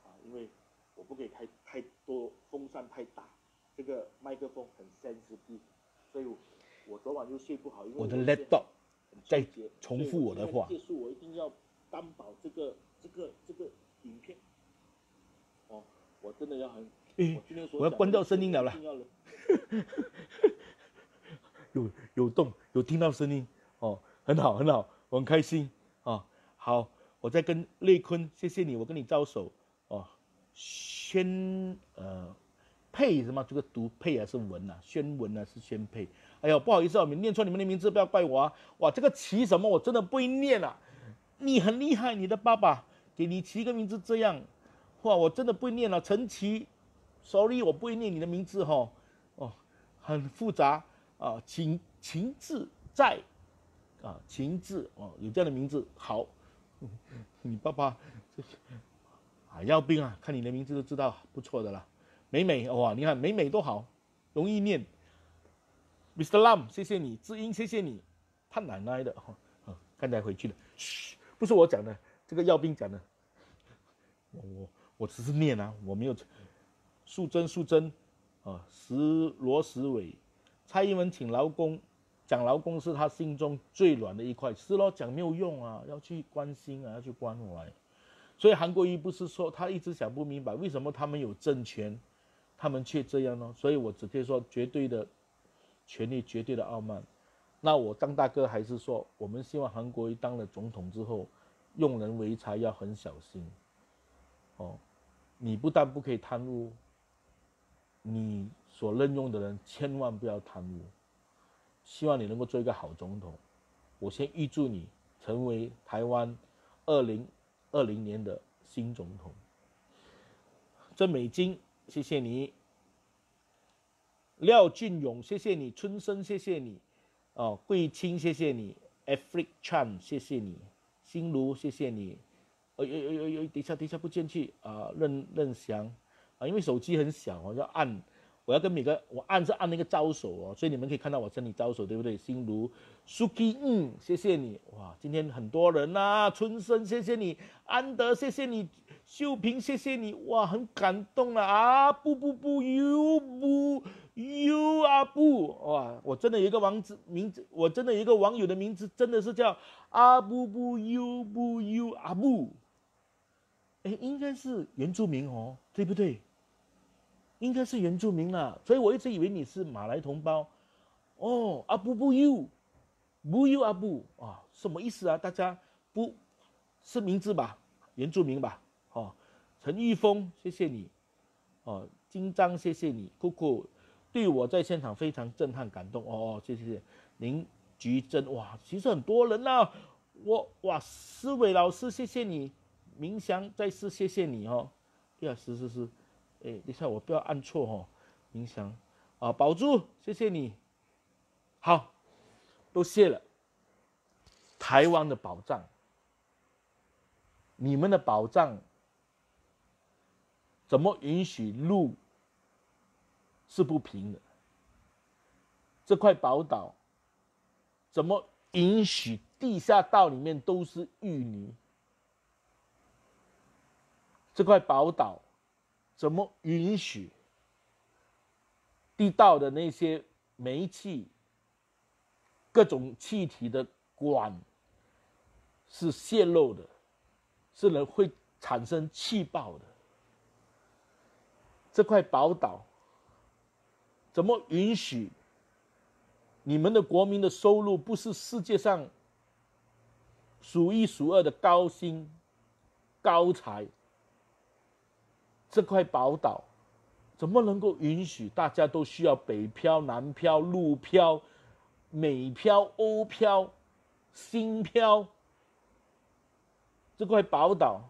啊，因为我不可以开太多风扇太大，这个麦克风很 sensitive，所以我昨晚就睡不好，因为我的 laptop 在重复我的话，结束我一定要担保这个这个这个影片，哦，我真的要很。我要关掉声音了啦。有有动，有听到声音哦，很好很好，我很开心啊。好，我在跟内坤，谢谢你，我跟你招手哦。宣呃配什么？这个读配还是文啊？宣文啊是宣配？哎呦，不好意思啊，你念错你们的名字，不要怪我啊。哇，这个起什么？我真的不会念啊。你很厉害，你的爸爸给你起一个名字这样，哇，我真的不会念了。陈奇。Sorry，我不会念你的名字哈，哦，很复杂啊，情情志在，啊，情志哦，有这样的名字好，你爸爸这啊，要病啊，看你的名字都知道不错的啦，美美哇，你看美美都好，容易念，Mr. Lam，谢谢你，知音谢谢你，他奶奶的哈，刚才回去了，嘘，不是我讲的，这个药兵讲的，我我只是念啊，我没有。素贞，素贞，啊，石罗石伟，蔡英文请劳工，讲劳工是他心中最软的一块，是咯，讲没有用啊，要去关心啊，要去关怀。所以韩国瑜不是说他一直想不明白，为什么他们有政权，他们却这样呢？所以我只可以说，绝对的权力，绝对的傲慢，那我张大哥还是说，我们希望韩国瑜当了总统之后，用人为才要很小心。哦，你不但不可以贪污，你所任用的人千万不要贪污。希望你能够做一个好总统。我先预祝你成为台湾二零二零年的新总统。这美金，谢谢你。廖俊勇，谢谢你。春生，谢谢你。哦，桂清，谢谢你。Afric Chan，谢谢你。心如，谢谢你。哎哎哎哎哎，等一下，等一下，不进去啊！任任翔，啊，因为手机很小，我要按。我要跟每个我按是按那个招手哦，所以你们可以看到我向你招手，对不对？心如 Suki，嗯，谢谢你哇！今天很多人呐，春生谢谢你，安德谢谢你，秀萍谢谢你哇，很感动啊啊！不不不，You 不 You 啊不哇！我真的有一个网址名字，我真的有一个网友的名字，真的是叫阿布布 You 不 You 阿布，哎，应该是原住民哦，对不对？应该是原住民了，所以我一直以为你是马来同胞。哦，阿布布 you，布 you 阿布啊，什么意思啊？大家不是名字吧？原住民吧？哦，陈玉峰，谢谢你。哦，金章，谢谢你。酷酷，对我在现场非常震撼感动。哦哦，谢谢。林菊珍，哇，其实很多人呐。我哇，思伟老师，谢谢你。明祥，再次谢谢你哦。呀，是是是。哎，等一下，我不要按错哦，影响啊！宝珠，谢谢你，好，都谢了。台湾的宝藏，你们的宝藏，怎么允许路是不平的？这块宝岛，怎么允许地下道里面都是玉泥？这块宝岛。怎么允许地道的那些煤气、各种气体的管是泄漏的，是能会产生气爆的？这块宝岛怎么允许你们的国民的收入不是世界上数一数二的高薪高才？这块宝岛怎么能够允许大家都需要北漂、南漂、陆漂、美漂、欧漂、新漂？这块宝岛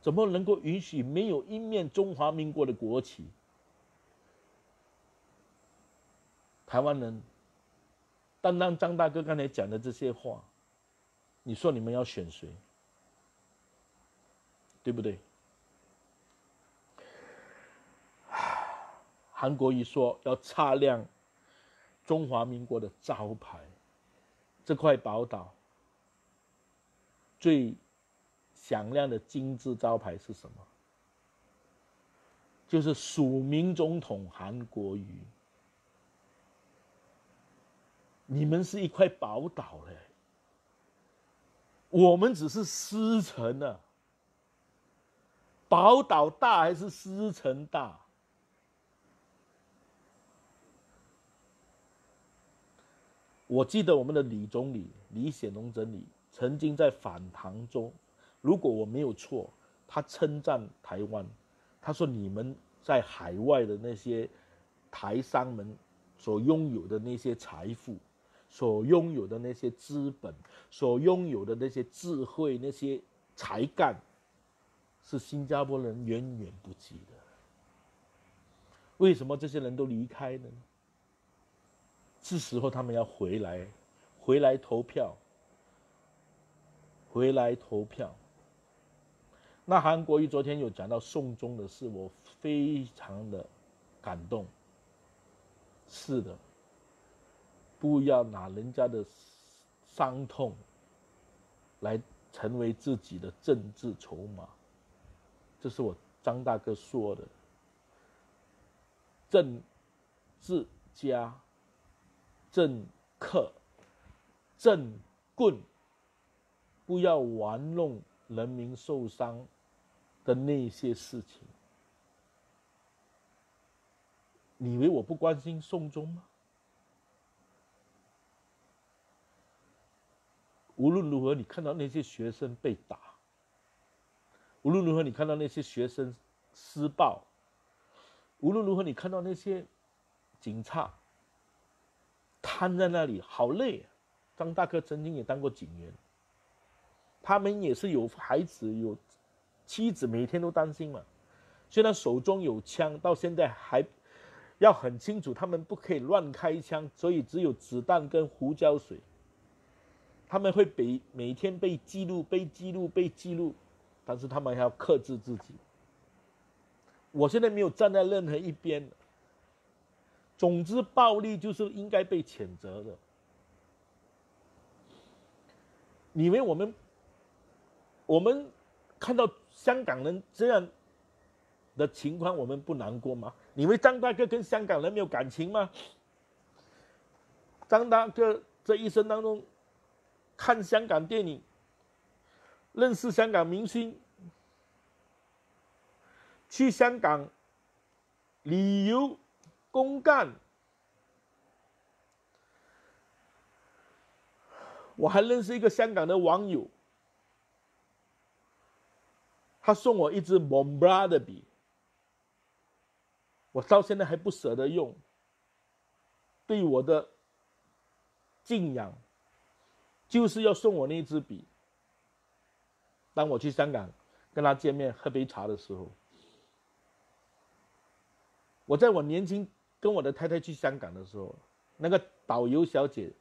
怎么能够允许没有一面中华民国的国旗？台湾人，单单张大哥刚才讲的这些话，你说你们要选谁？对不对？韩国瑜说要擦亮中华民国的招牌，这块宝岛最响亮的金字招牌是什么？就是署名总统韩国瑜。你们是一块宝岛嘞，我们只是师承啊。宝岛大还是狮城大？我记得我们的李总理李显龙总理曾经在访谈中，如果我没有错，他称赞台湾，他说：“你们在海外的那些台商们所拥有的那些财富，所拥有的那些资本，所拥有的那些智慧，那些才干。”是新加坡人远远不及的。为什么这些人都离开呢？是时候他们要回来，回来投票，回来投票。那韩国瑜昨天有讲到送终的事，我非常的感动。是的，不要拿人家的伤痛来成为自己的政治筹码。这是我张大哥说的。政治家、政客、政棍，不要玩弄人民受伤的那些事情。你以为我不关心宋忠吗？无论如何，你看到那些学生被打。无论如何，你看到那些学生施暴，无论如何，你看到那些警察瘫在那里，好累、啊。张大哥曾经也当过警员，他们也是有孩子、有妻子，每天都担心嘛。虽然手中有枪，到现在还要很清楚，他们不可以乱开枪，所以只有子弹跟胡椒水。他们会被每天被记录、被记录、被记录，但是他们还要克制自己。我现在没有站在任何一边。总之，暴力就是应该被谴责的。以为我们，我们看到香港人这样的情况，我们不难过吗？以为张大哥跟香港人没有感情吗？张大哥这一生当中，看香港电影，认识香港明星，去香港旅游、公干。我还认识一个香港的网友，他送我一支 m o n b r a 的笔，我到现在还不舍得用。对我的敬仰，就是要送我那支笔。当我去香港跟他见面喝杯茶的时候，我在我年轻跟我的太太去香港的时候，那个导游小姐。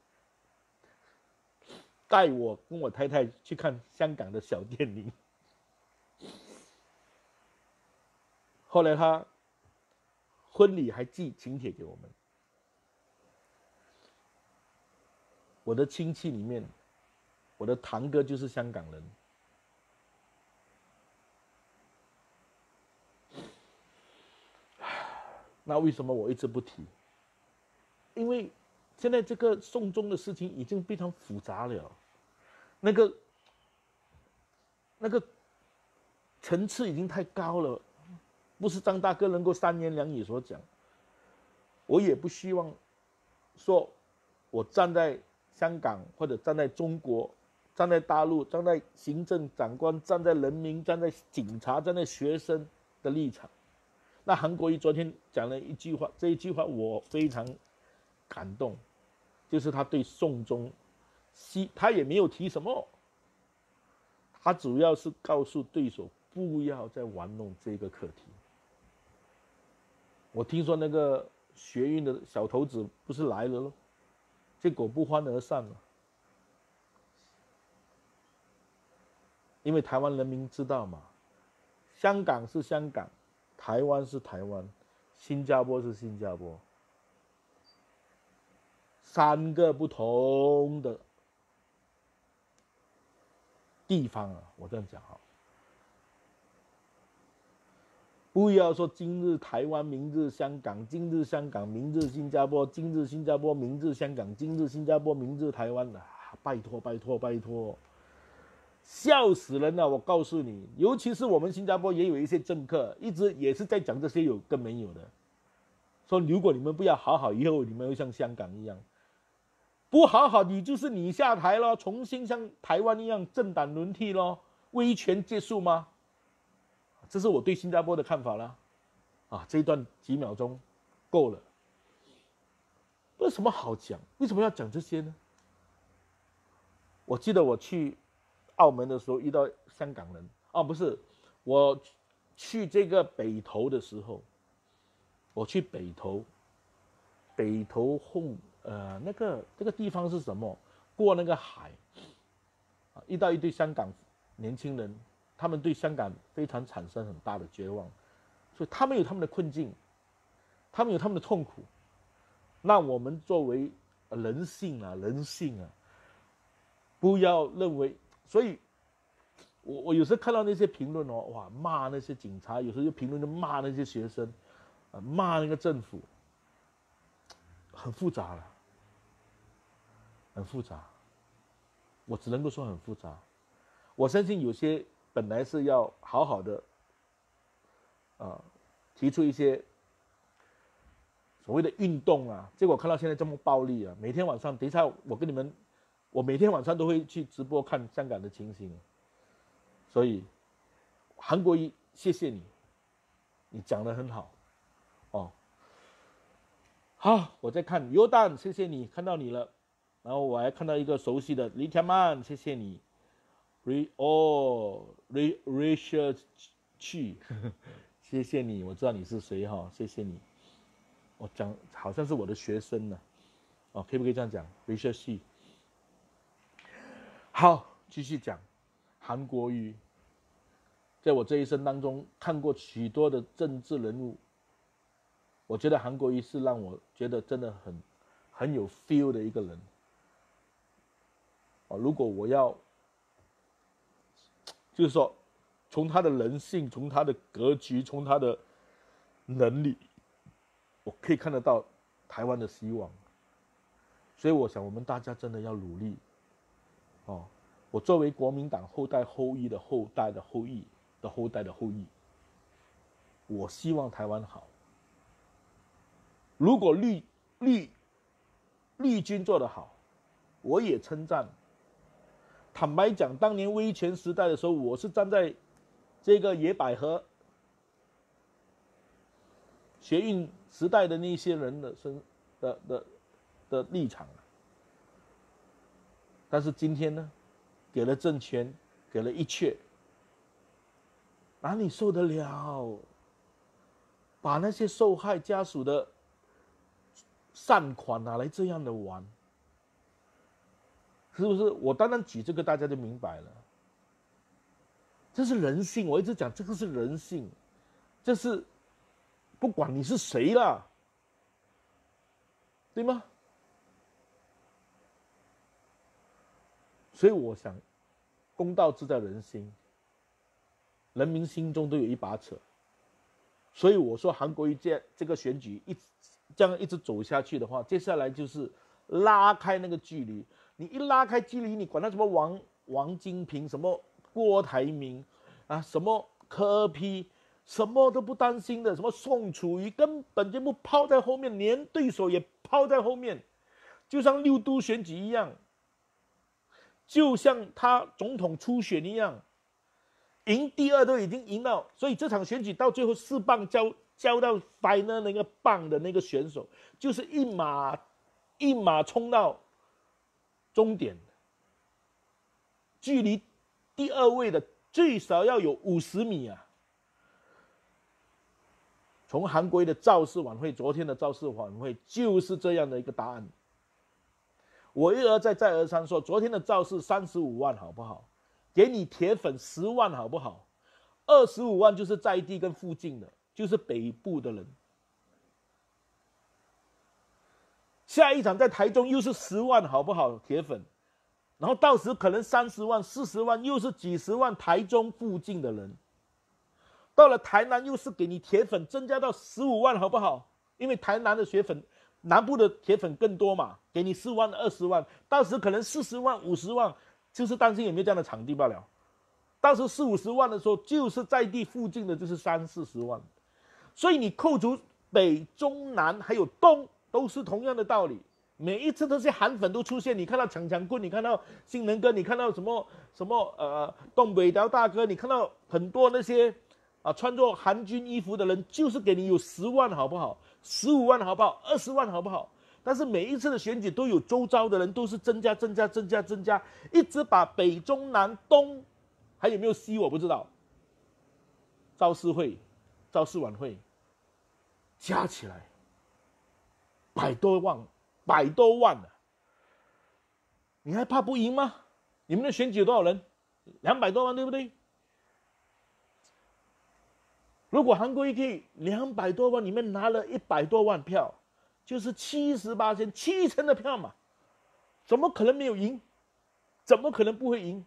带我跟我太太去看香港的小电影，后来他婚礼还寄请帖给我们。我的亲戚里面，我的堂哥就是香港人。那为什么我一直不提？因为。现在这个送终的事情已经非常复杂了，那个那个层次已经太高了，不是张大哥能够三言两语所讲。我也不希望说，我站在香港或者站在中国，站在大陆，站在行政长官，站在人民，站在警察，站在学生的立场。那韩国瑜昨天讲了一句话，这一句话我非常感动。就是他对宋忠，西他也没有提什么，他主要是告诉对手不要再玩弄这个课题。我听说那个学运的小头子不是来了喽，结果不欢而散了，因为台湾人民知道嘛，香港是香港，台湾是台湾，新加坡是新加坡。三个不同的地方啊，我这样讲哈，不要说今日台湾，明日香港，今日香港，明日新加坡，今日新加坡，明日香港，今日新加坡，明日台湾的，拜托拜托拜托，笑死人了！我告诉你，尤其是我们新加坡也有一些政客，一直也是在讲这些有跟没有的，说如果你们不要好好，以后你们会像香港一样。不好好，你就是你下台了，重新像台湾一样政党轮替咯，威权结束吗？这是我对新加坡的看法了。啊，这一段几秒钟够了，为什么好讲？为什么要讲这些呢？我记得我去澳门的时候遇到香港人，啊，不是，我去这个北投的时候，我去北投，北投后。呃，那个这个地方是什么？过那个海，啊，遇到一对香港年轻人，他们对香港非常产生很大的绝望，所以他们有他们的困境，他们有他们的痛苦。那我们作为人性啊，人性啊，不要认为，所以，我我有时候看到那些评论哦，哇，骂那些警察，有时候就评论就骂那些学生，啊，骂那个政府。很复杂了，很复杂，我只能够说很复杂。我相信有些本来是要好好的，啊，提出一些所谓的运动啊，结果看到现在这么暴力啊，每天晚上，等一下我跟你们我每天晚上都会去直播看香港的情形，所以韩国瑜，谢谢你，你讲的很好，哦，好，我在看尤丹，谢谢你，看到你了，然后我还看到一个熟悉的李天曼，谢谢你，Re 哦，Re Richard 去，谢谢你，我知道你是谁哈，谢谢你，我讲好像是我的学生呢，哦，可不可以这样讲？Richard 去。好，继续讲，韩国瑜，在我这一生当中看过许多的政治人物，我觉得韩国瑜是让我觉得真的很很有 feel 的一个人。哦，如果我要，就是说，从他的人性，从他的格局，从他的能力，我可以看得到台湾的希望。所以，我想我们大家真的要努力。哦，我作为国民党后代后裔的后代的后裔的后代的后裔，我希望台湾好。如果绿绿绿军做得好，我也称赞。坦白讲，当年威权时代的时候，我是站在这个野百合学运时代的那些人的身的的的立场。但是今天呢，给了政权，给了一切，哪里受得了？把那些受害家属的善款拿来这样的玩，是不是？我单单举这个，大家就明白了。这是人性，我一直讲这个是人性，这是不管你是谁啦，对吗？所以我想，公道自在人心，人民心中都有一把尺。所以我说，韩国瑜这这个选举一这样一直走下去的话，接下来就是拉开那个距离。你一拉开距离，你管他什么王王金平、什么郭台铭啊、什么柯批，什么都不担心的。什么宋楚瑜根本就不抛在后面，连对手也抛在后面，就像六都选举一样。就像他总统初选一样，赢第二都已经赢到，所以这场选举到最后四棒交交到 final 那个棒的那个选手，就是一马一马冲到终点，距离第二位的最少要有五十米啊！从韩国的造势晚会，昨天的造势晚会就是这样的一个答案。我一而再再而三说，昨天的造势三十五万好不好？给你铁粉十万好不好？二十五万就是在地跟附近的，就是北部的人。下一场在台中又是十万好不好？铁粉，然后到时可能三十万、四十万，又是几十万台中附近的人。到了台南又是给你铁粉增加到十五万好不好？因为台南的血粉。南部的铁粉更多嘛，给你四万、二十万，到时可能四十万、五十万，就是担心有没有这样的场地罢了。到时四五十万的时候，就是在地附近的，就是三四十万。所以你扣除北、中、南还有东，都是同样的道理。每一次都是韩粉都出现，你看到强强棍，你看到新能哥，你看到什么什么呃东北辽大哥，你看到很多那些啊穿着韩军衣服的人，就是给你有十万，好不好？十五万好不好？二十万好不好？但是每一次的选举都有周遭的人都是增加、增加、增加、增加，一直把北、中、南、东，还有没有西我不知道。造势会、造势晚会加起来百多万、百多万呢，你还怕不赢吗？你们的选举有多少人？两百多万，对不对？如果韩国瑜可以两百多万里面拿了一百多万票，就是七十八千七成的票嘛，怎么可能没有赢？怎么可能不会赢？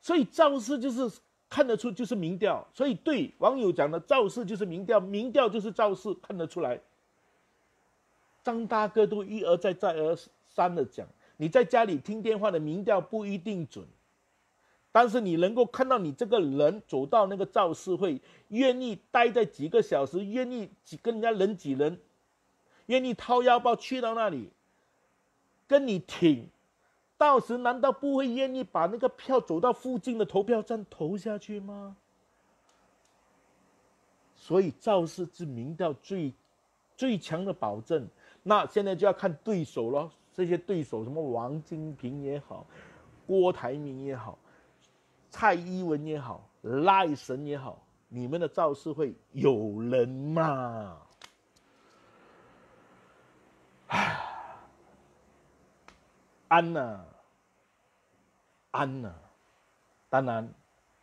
所以造势就是看得出就是民调，所以对网友讲的造势就是民调，民调就是造势，看得出来。张大哥都一而再再而三的讲，你在家里听电话的民调不一定准。但是你能够看到你这个人走到那个造势会，愿意待在几个小时，愿意跟人家人挤人，愿意掏腰包去到那里，跟你挺，到时难道不会愿意把那个票走到附近的投票站投下去吗？所以赵氏是民调最最强的保证。那现在就要看对手了，这些对手什么王金平也好，郭台铭也好，蔡英文也好，赖神也好，你们的造势会有人吗？安呐，安呐，当然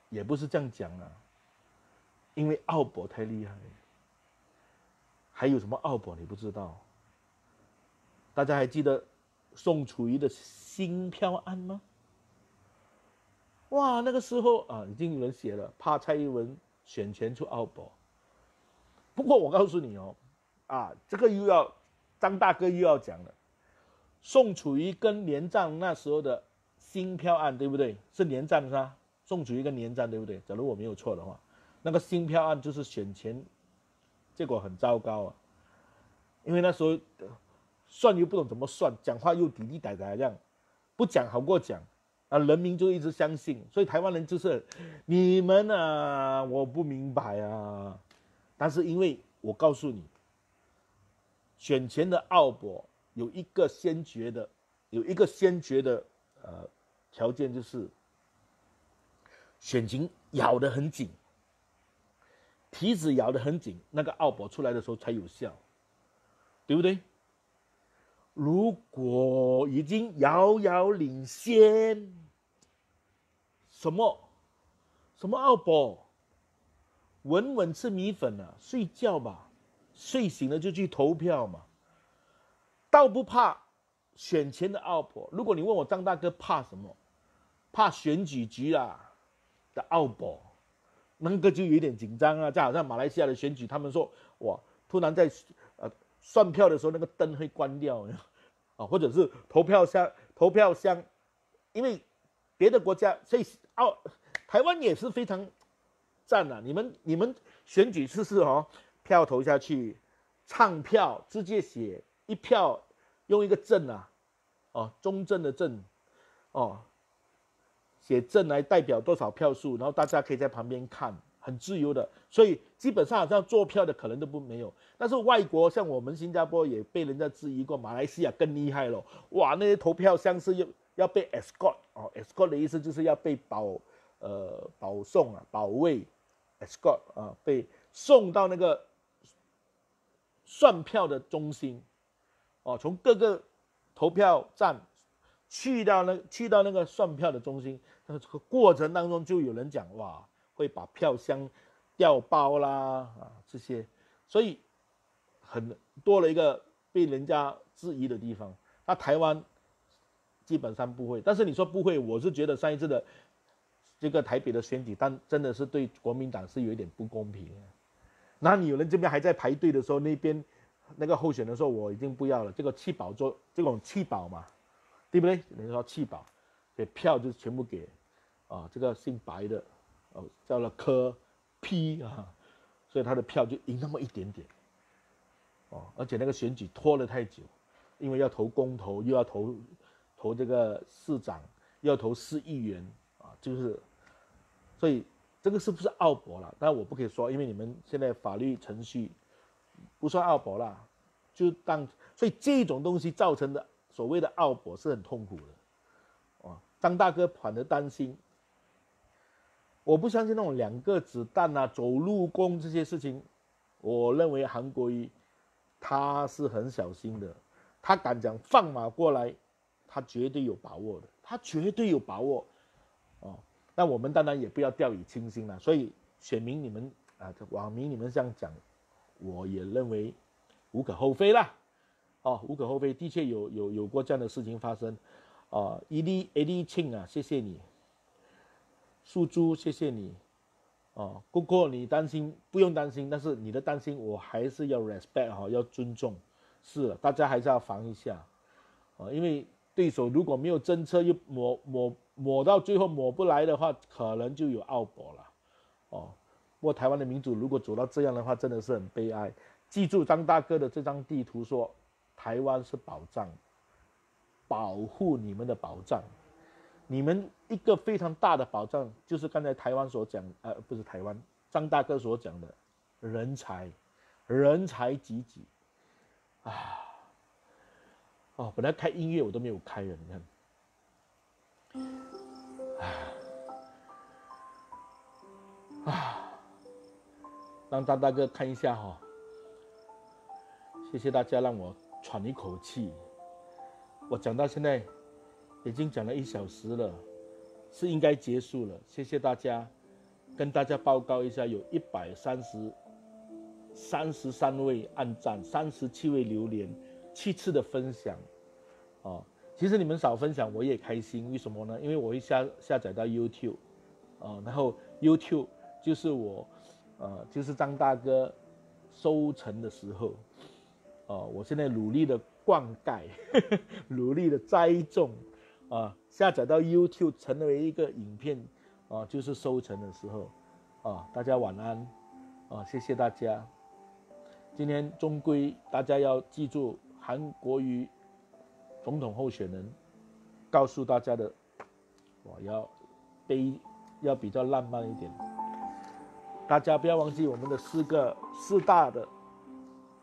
也不是这样讲啊，因为奥博太厉害，还有什么奥博你不知道？大家还记得宋楚瑜的心飘案吗？哇，那个时候啊，已经有人写了，怕蔡英文选前出奥博。不过我告诉你哦，啊，这个又要张大哥又要讲了。宋楚瑜跟连战那时候的新票案，对不对？是连战是吧？宋楚瑜跟连战对不对？假如我没有错的话，那个新票案就是选前，结果很糟糕啊，因为那时候。算又不懂怎么算，讲话又滴滴答答这样，不讲好过讲，啊，人民就一直相信，所以台湾人就是你们啊，我不明白啊，但是因为我告诉你，选前的奥博有一个先决的，有一个先决的呃条件就是，选情咬得很紧，提子咬得很紧，那个奥博出来的时候才有效，对不对？如果已经遥遥领先，什么什么奥博，稳稳吃米粉啊，睡觉吧，睡醒了就去投票嘛，倒不怕选前的奥博。如果你问我张大哥怕什么，怕选举局啊的奥博，那个就有点紧张啊。就好像马来西亚的选举，他们说哇，突然在呃。算票的时候，那个灯会关掉，啊，或者是投票箱，投票箱，因为别的国家，所以澳台湾也是非常赞啊。你们你们选举试试哦，票投下去，唱票直接写一票，用一个正啊，哦，中正的正，哦，写正来代表多少票数，然后大家可以在旁边看。很自由的，所以基本上好像做票的可能都不没有。但是外国像我们新加坡也被人家质疑过，马来西亚更厉害了。哇，那些投票箱是要要被 escort 哦，escort 的意思就是要被保呃保送啊，保卫 escort 啊，被送到那个算票的中心哦，从各个投票站去到那去到那个算票的中心，那这个过程当中就有人讲哇。会把票箱掉包啦啊这些，所以很多了一个被人家质疑的地方。那台湾基本上不会，但是你说不会，我是觉得上一次的这个台北的选举，但真的是对国民党是有一点不公平。那你有人这边还在排队的时候，那边那个候选人说我已经不要了，这个弃保做这种弃保嘛，对不对？人家说弃保，给票就全部给啊这个姓白的。哦，叫了科 P 啊，所以他的票就赢那么一点点，哦，而且那个选举拖了太久，因为要投公投，又要投投这个市长，要投市议员啊，就是，所以这个是不是奥博了？但我不可以说，因为你们现在法律程序不算奥博啦，就当所以这种东西造成的所谓的奥博是很痛苦的，哦，张大哥反而担心。我不相信那种两个子弹啊、走路工这些事情。我认为韩国瑜他是很小心的，他敢讲放马过来，他绝对有把握的，他绝对有把握。哦，那我们当然也不要掉以轻心了。所以选民你们啊，网民你们这样讲，我也认为无可厚非啦。哦，无可厚非，的确有有有过这样的事情发生。啊，一粒一粒庆啊，谢谢你。素珠，谢谢你，哦，不过你担心不用担心，但是你的担心我还是要 respect 哈，要尊重，是，大家还是要防一下，啊，因为对手如果没有侦测又抹抹抹到最后抹不来的话，可能就有奥博了，哦，不过台湾的民主如果走到这样的话，真的是很悲哀。记住张大哥的这张地图说，台湾是保障，保护你们的保障。你们一个非常大的保障，就是刚才台湾所讲，呃，不是台湾，张大哥所讲的人才，人才济济，啊，哦，本来开音乐我都没有开了，你看，啊，让张大哥看一下哈，谢谢大家让我喘一口气，我讲到现在。已经讲了一小时了，是应该结束了。谢谢大家，跟大家报告一下，有一百三十三十三位按赞，三十七位留言，七次的分享，哦，其实你们少分享我也开心，为什么呢？因为我会下下载到 YouTube，啊，然后 YouTube 就是我，呃，就是张大哥收成的时候，哦，我现在努力的灌溉，努力的栽种。啊，下载到 YouTube 成为一个影片，啊，就是收成的时候，啊，大家晚安，啊，谢谢大家。今天终归大家要记住韩国瑜总统候选人告诉大家的，我要悲，要比较浪漫一点。大家不要忘记我们的四个四大的，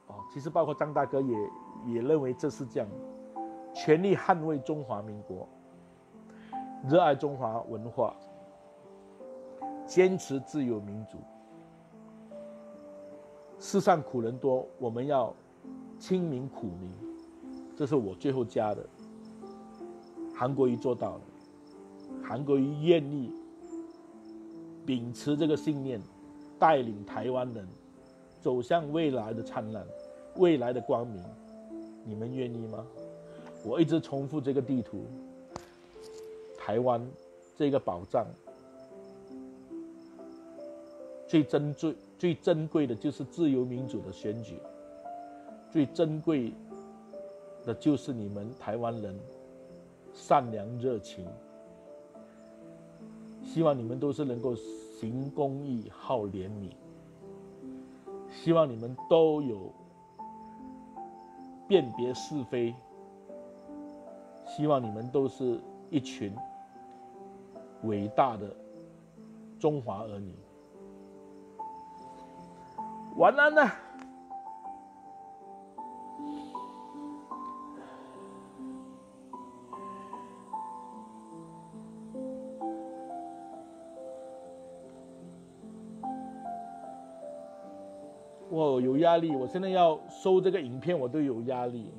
哦，其实包括张大哥也也认为这是这样。全力捍卫中华民国，热爱中华文化，坚持自由民主。世上苦人多，我们要亲民苦民，这是我最后加的。韩国瑜做到了，韩国瑜愿意秉持这个信念，带领台湾人走向未来的灿烂、未来的光明。你们愿意吗？我一直重复这个地图，台湾这个宝藏最珍贵、最珍贵的就是自由民主的选举，最珍贵的就是你们台湾人善良热情。希望你们都是能够行公义、好怜悯，希望你们都有辨别是非。希望你们都是一群伟大的中华儿女。晚安了。有压力，我现在要收这个影片，我都有压力。